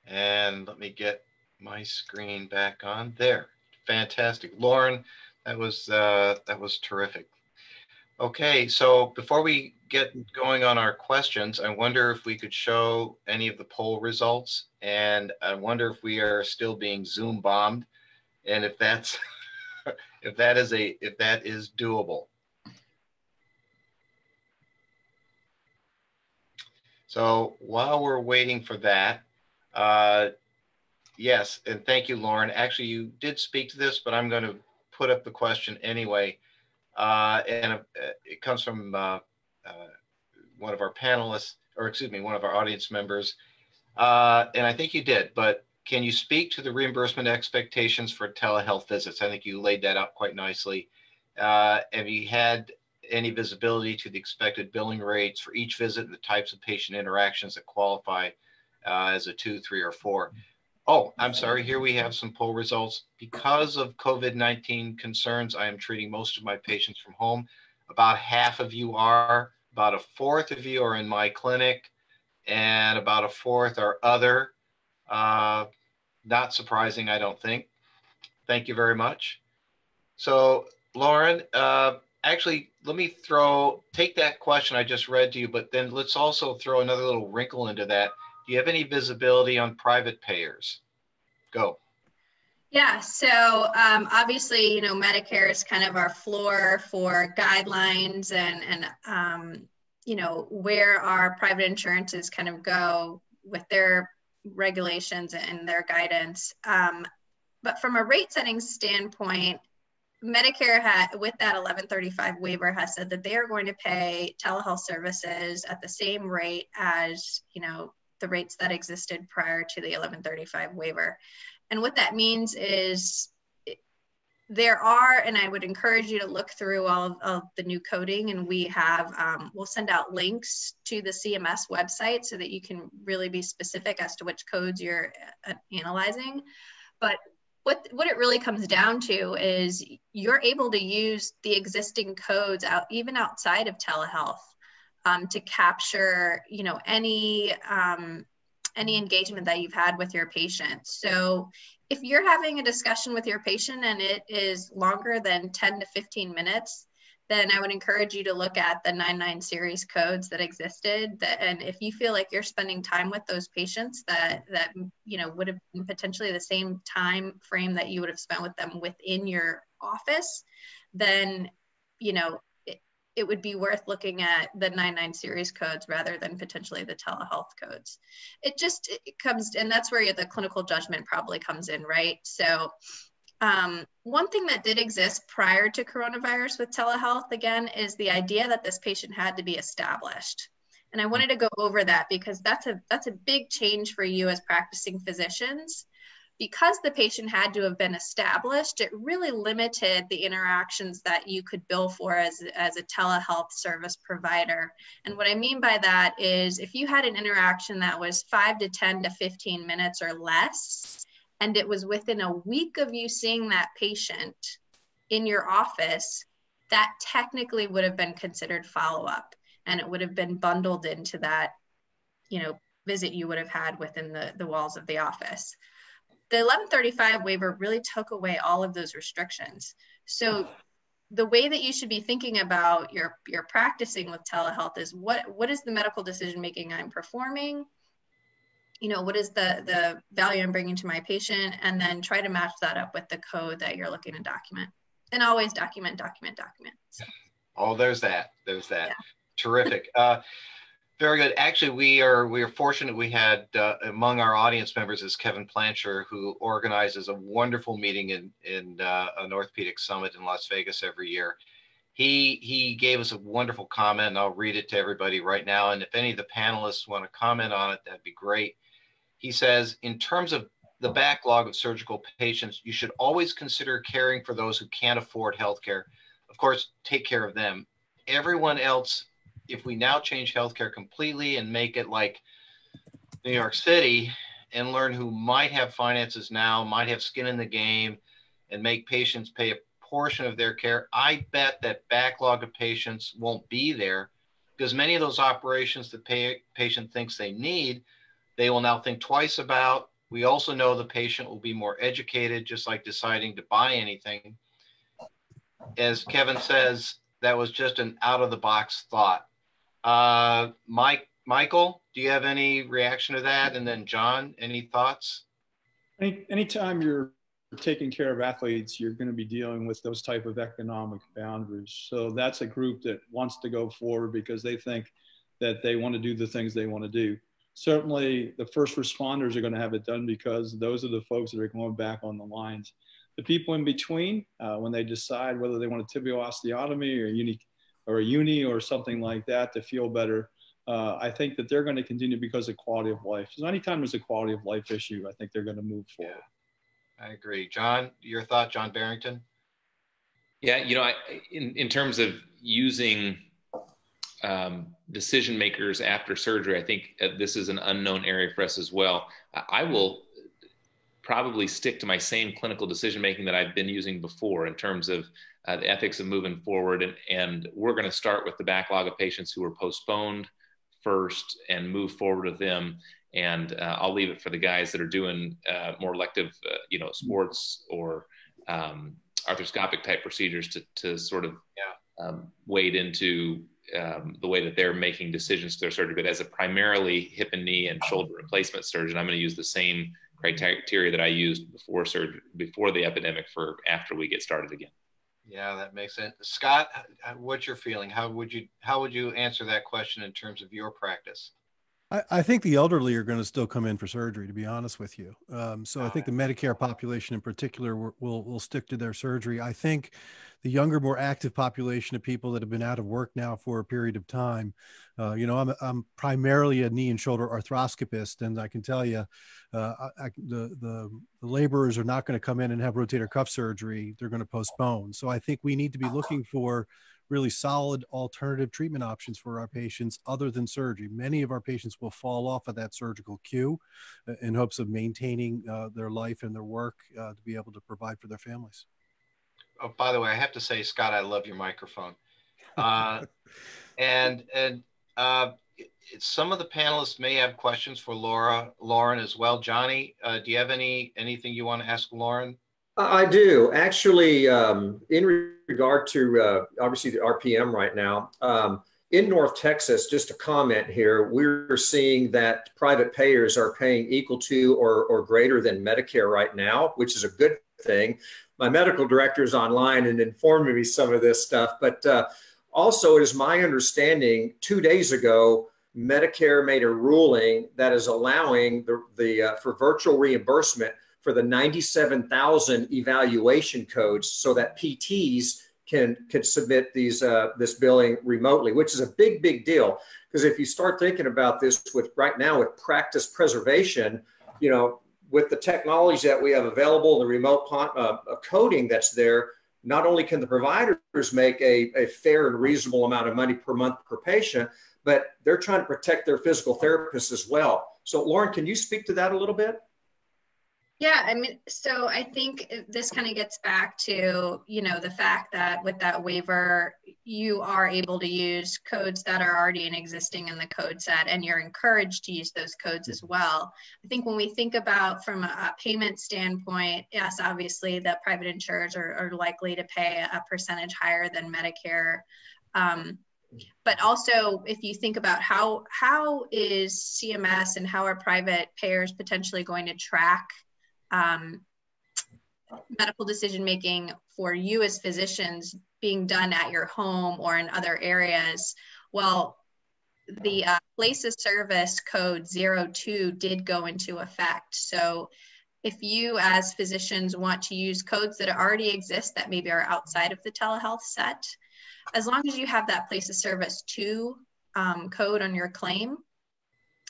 And let me get my screen back on there. Fantastic. Lauren, that was uh, that was terrific. Okay, so before we get going on our questions, I wonder if we could show any of the poll results. And I wonder if we are still being Zoom bombed and if that's if that is a if that is doable. So while we're waiting for that, uh, Yes, and thank you, Lauren. Actually, you did speak to this, but I'm going to put up the question anyway. Uh, and uh, it comes from uh, uh, one of our panelists, or excuse me, one of our audience members. Uh, and I think you did, but can you speak to the reimbursement expectations for telehealth visits? I think you laid that out quite nicely. Have you had any visibility to the expected billing rates for each visit and the types of patient interactions that qualify uh, as a two, three, or four? Oh, I'm sorry. Here we have some poll results. Because of COVID 19 concerns, I am treating most of my patients from home. About half of you are, about a fourth of you are in my clinic, and about a fourth are other. Uh, not surprising, I don't think. Thank you very much. So, Lauren, uh, actually, let me throw take that question I just read to you, but then let's also throw another little wrinkle into that. Do you have any visibility on private payers? Go. Yeah, so um, obviously, you know, Medicare is kind of our floor for guidelines and and um, you know where our private insurances kind of go with their regulations and their guidance. Um, but from a rate setting standpoint, Medicare had, with that 1135 waiver, has said that they are going to pay telehealth services at the same rate as you know the rates that existed prior to the 1135 waiver. And what that means is there are, and I would encourage you to look through all of, of the new coding, and we have, um, we'll send out links to the CMS website so that you can really be specific as to which codes you're uh, analyzing. But what, what it really comes down to is you're able to use the existing codes out even outside of telehealth um, to capture, you know, any um, any engagement that you've had with your patient. So if you're having a discussion with your patient and it is longer than 10 to 15 minutes, then I would encourage you to look at the 99 series codes that existed. That, and if you feel like you're spending time with those patients that that you know would have been potentially the same time frame that you would have spent with them within your office, then you know it would be worth looking at the 99 series codes rather than potentially the telehealth codes. It just it comes, and that's where the clinical judgment probably comes in, right? So um, one thing that did exist prior to coronavirus with telehealth, again, is the idea that this patient had to be established. And I wanted to go over that because that's a that's a big change for you as practicing physicians because the patient had to have been established, it really limited the interactions that you could bill for as, as a telehealth service provider. And what I mean by that is if you had an interaction that was five to 10 to 15 minutes or less, and it was within a week of you seeing that patient in your office, that technically would have been considered follow up and it would have been bundled into that, you know, visit you would have had within the, the walls of the office the 1135 waiver really took away all of those restrictions. So the way that you should be thinking about your your practicing with telehealth is what what is the medical decision making I'm performing? You know, what is the the value I'm bringing to my patient, and then try to match that up with the code that you're looking to document. And always document, document, document. Oh, there's that. There's that. Yeah. Terrific. Uh, very good. Actually, we are we are fortunate. We had uh, among our audience members is Kevin Plancher, who organizes a wonderful meeting in in uh, an orthopedic summit in Las Vegas every year. He he gave us a wonderful comment, and I'll read it to everybody right now. And if any of the panelists want to comment on it, that'd be great. He says, in terms of the backlog of surgical patients, you should always consider caring for those who can't afford healthcare. Of course, take care of them. Everyone else if we now change healthcare completely and make it like New York City and learn who might have finances now, might have skin in the game, and make patients pay a portion of their care, I bet that backlog of patients won't be there because many of those operations the pay, patient thinks they need, they will now think twice about. We also know the patient will be more educated, just like deciding to buy anything. As Kevin says, that was just an out of the box thought. Uh, Mike, Michael, do you have any reaction to that? And then John, any thoughts? Any, anytime you're taking care of athletes, you're going to be dealing with those type of economic boundaries. So that's a group that wants to go forward because they think that they want to do the things they want to do. Certainly the first responders are going to have it done because those are the folks that are going back on the lines. The people in between, uh, when they decide whether they want a tibial osteotomy or uni or a uni or something like that to feel better, uh, I think that they're going to continue because of quality of life. So anytime there's a quality of life issue, I think they're going to move forward. Yeah, I agree. John, your thought, John Barrington? Yeah, you know, I, in, in terms of using um, decision makers after surgery, I think uh, this is an unknown area for us as well. I, will probably stick to my same clinical decision making that I've been using before in terms of uh, the ethics of moving forward. And, and we're going to start with the backlog of patients who were postponed first and move forward with them. And uh, I'll leave it for the guys that are doing uh, more elective, uh, you know, sports or um, arthroscopic type procedures to, to sort of yeah. um, wade into um, the way that they're making decisions to their surgery. But as a primarily hip and knee and shoulder replacement surgeon, I'm going to use the same criteria that I used before surgery, before the epidemic for after we get started again. Yeah, that makes sense. Scott, what's your feeling? How would you how would you answer that question in terms of your practice? I, I think the elderly are going to still come in for surgery, to be honest with you. Um, so I think the Medicare population in particular will, will, will stick to their surgery. I think the younger, more active population of people that have been out of work now for a period of time. Uh, you know, I'm, I'm primarily a knee and shoulder arthroscopist, and I can tell you, uh, I, the, the, the laborers are not going to come in and have rotator cuff surgery. They're going to postpone. So I think we need to be looking for really solid alternative treatment options for our patients other than surgery. Many of our patients will fall off of that surgical queue uh, in hopes of maintaining uh, their life and their work uh, to be able to provide for their families. Oh, by the way, I have to say, Scott, I love your microphone. Uh, and and uh, some of the panelists may have questions for Laura, Lauren as well. Johnny, uh, do you have any anything you want to ask Lauren? I do actually. Um, in regard to uh, obviously the RPM right now, um, in North Texas, just a comment here, we're seeing that private payers are paying equal to or, or greater than Medicare right now, which is a good thing. My medical director is online and informed me some of this stuff, but uh, also it is my understanding two days ago, Medicare made a ruling that is allowing the, the uh, for virtual reimbursement for the 97,000 evaluation codes so that PTs can, can submit these, uh, this billing remotely, which is a big, big deal. Because if you start thinking about this with right now with practice preservation, you know, with the technology that we have available, the remote uh, coding that's there, not only can the providers make a, a fair and reasonable amount of money per month per patient, but they're trying to protect their physical therapists as well. So, Lauren, can you speak to that a little bit? Yeah, I mean, so I think this kind of gets back to, you know, the fact that with that waiver, you are able to use codes that are already in existing in the code set, and you're encouraged to use those codes as well. I think when we think about from a, payment standpoint, yes, obviously the private insurers are, are likely to pay a percentage higher than Medicare. Um, but also if you think about how how is CMS and how are private payers potentially going to track um, medical decision making for you as physicians being done at your home or in other areas, well, the uh, place of service code 02 did go into effect. So if you as physicians want to use codes that already exist that maybe are outside of the telehealth set, as long as you have that place of service 2 um, code on your claim,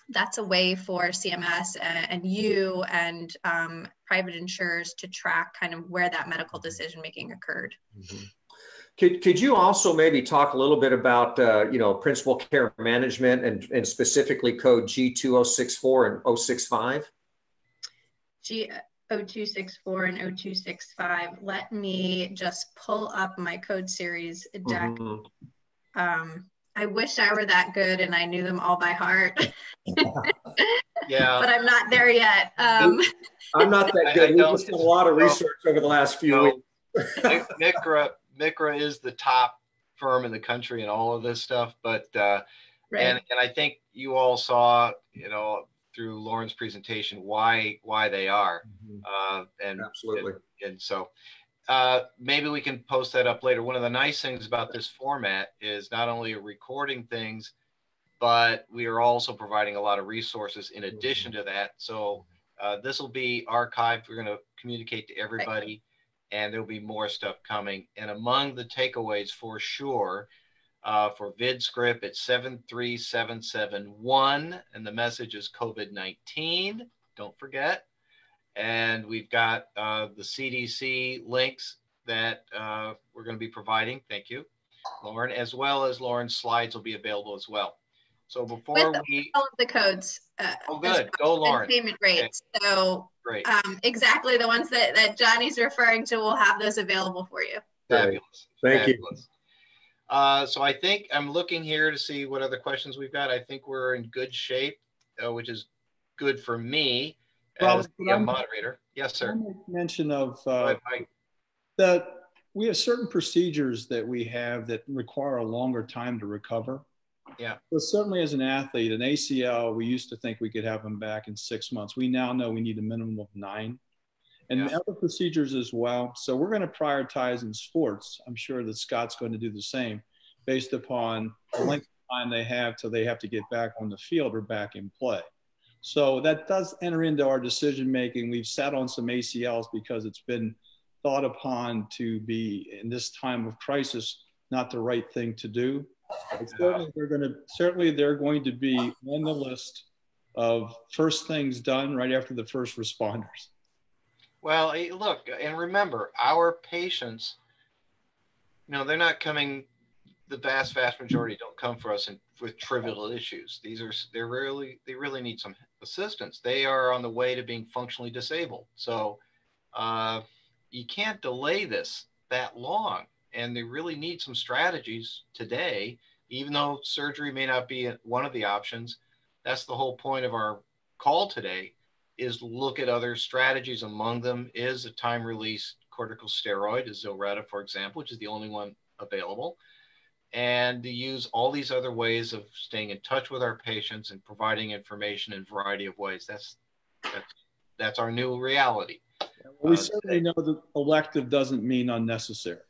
that's a way for CMS and, you and um, private insurers to track kind of where that medical decision making occurred. Mm-hmm. Could, could you also maybe talk a little bit about, uh, you know, principal care management and, and specifically code G2064 and 065? G 0264 and 0265. Let me just pull up my code series deck. Mm-hmm. Um, I wish I were that good and I knew them all by heart. yeah. But I'm not there yet. Um, I'm not that good. We've done a lot of research over the last few no, weeks. MCRA, MCRA is the top firm in the country in all of this stuff. But, uh, right. and, and I think you all saw, you know, through Lauren's presentation, why, why they are. Mm-hmm. Uh, and, Absolutely. And, and so, uh, maybe we can post that up later. One of the nice things about this format is not only recording things, but we are also providing a lot of resources in addition to that. So uh, this will be archived. We're going to communicate to everybody, and there'll be more stuff coming. And among the takeaways for sure, uh, for VidScript, it's 73771, and the message is COVID 19. Don't forget. And we've got uh, the CDC links that uh, we're going to be providing. Thank you, Lauren, as well as Lauren's slides will be available as well. So before With we, all of the codes. Uh, oh, good, go Lauren. Payment rates. So Great, um, exactly the ones that, that Johnny's referring to, we'll have those available for you. fabulous. Thank you. Uh, so I think I'm looking here to see what other questions we've got. I think we're in good shape, uh, which is good for me Well, as the moderator. Yes, sir. Mention of uh, that we have certain procedures that we have that require a longer time to recover. Yeah. So certainly as an athlete, an ACL, we used to think we could have them back in six months. We now know we need a minimum of nine. And Yeah. other procedures as well. So we're going to prioritize in sports. I'm sure that Scott's going to do the same based upon the length of time they have till they have to get back on the field or back in play. So that does enter into our decision making. We've sat on some ACLs because it's been thought upon to be in this time of crisis not the right thing to do. But certainly they're going to certainly they're going to be on the list of first things done right after the first responders. Well, look, and remember, our patients, you know, they're not coming. The vast, vast majority don't come for us in, with trivial issues. These are they're really they really need some assistance. They are on the way to being functionally disabled. So uh, you can't delay this that long, and they really need some strategies today. Even though surgery may not be one of the options, that's the whole point of our call today is look at other strategies. Among them is a time release corticosteroid, is Zilretta, for example, which is the only one available. And to use all these other ways of staying in touch with our patients and providing information in a variety of ways. That's that's that's our new reality. Well, we Uh, certainly know that elective doesn't mean unnecessary.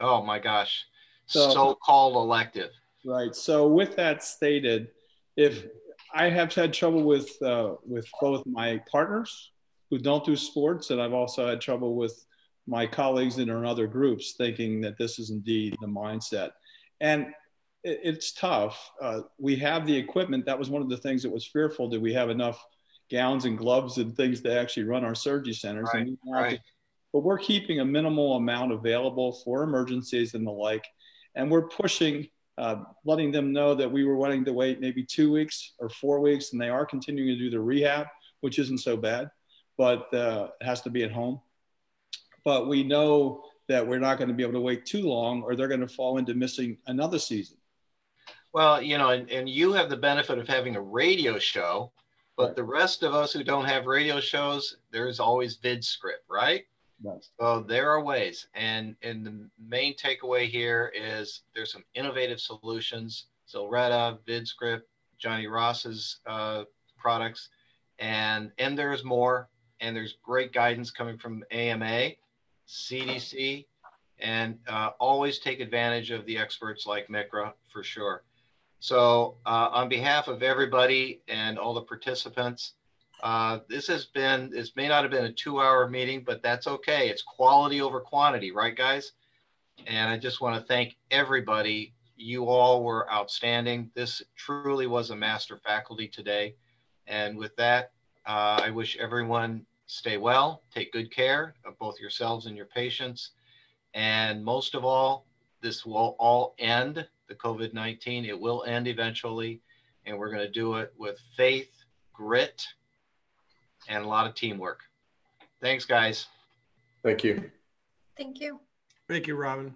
Oh my gosh. So- So-called elective. Right. So with that stated, if I have had trouble with uh, with both my partners who don't do sports, and I've also had trouble with my colleagues in other groups, thinking that this is indeed the mindset, and it, it's tough. Uh, we have the equipment. That was one of the things that was fearful. Did we have enough gowns and gloves and things to actually run our surgery centers? Right, we to Right. but we're keeping a minimal amount available for emergencies and the like. And we're pushing, uh, letting them know that we were wanting to wait maybe two weeks or four weeks, and they are continuing to do the rehab, which isn't so bad, but uh, it has to be at home. But we know that we're not going to be able to wait too long, or they're going to fall into missing another season. Well, you know, and, and you have the benefit of having a radio show, but Right. the rest of us who don't have radio shows, there's always VidScript, right? Right. So there are ways, and and the main takeaway here is there's some innovative solutions. Zilretta, VidScript, Johnny Ross's uh, products, and and there's more. And there's great guidance coming from AMA, CDC, and uh, always take advantage of the experts like MCRA for sure. So uh, on behalf of everybody and all the participants, uh, this has been, this may not have been a two hour meeting, but that's okay. It's quality over quantity, right, guys? And I just want to thank everybody. You all were outstanding. This truly was a master faculty today. And with that, uh, I wish everyone stay well, take good care of both yourselves and your patients. And most of all, this will all end the COVID 19. It will end eventually. And we're going to do it with faith, grit, and a lot of teamwork. Thanks, guys. Thank you. Thank you. Thank you, Robin.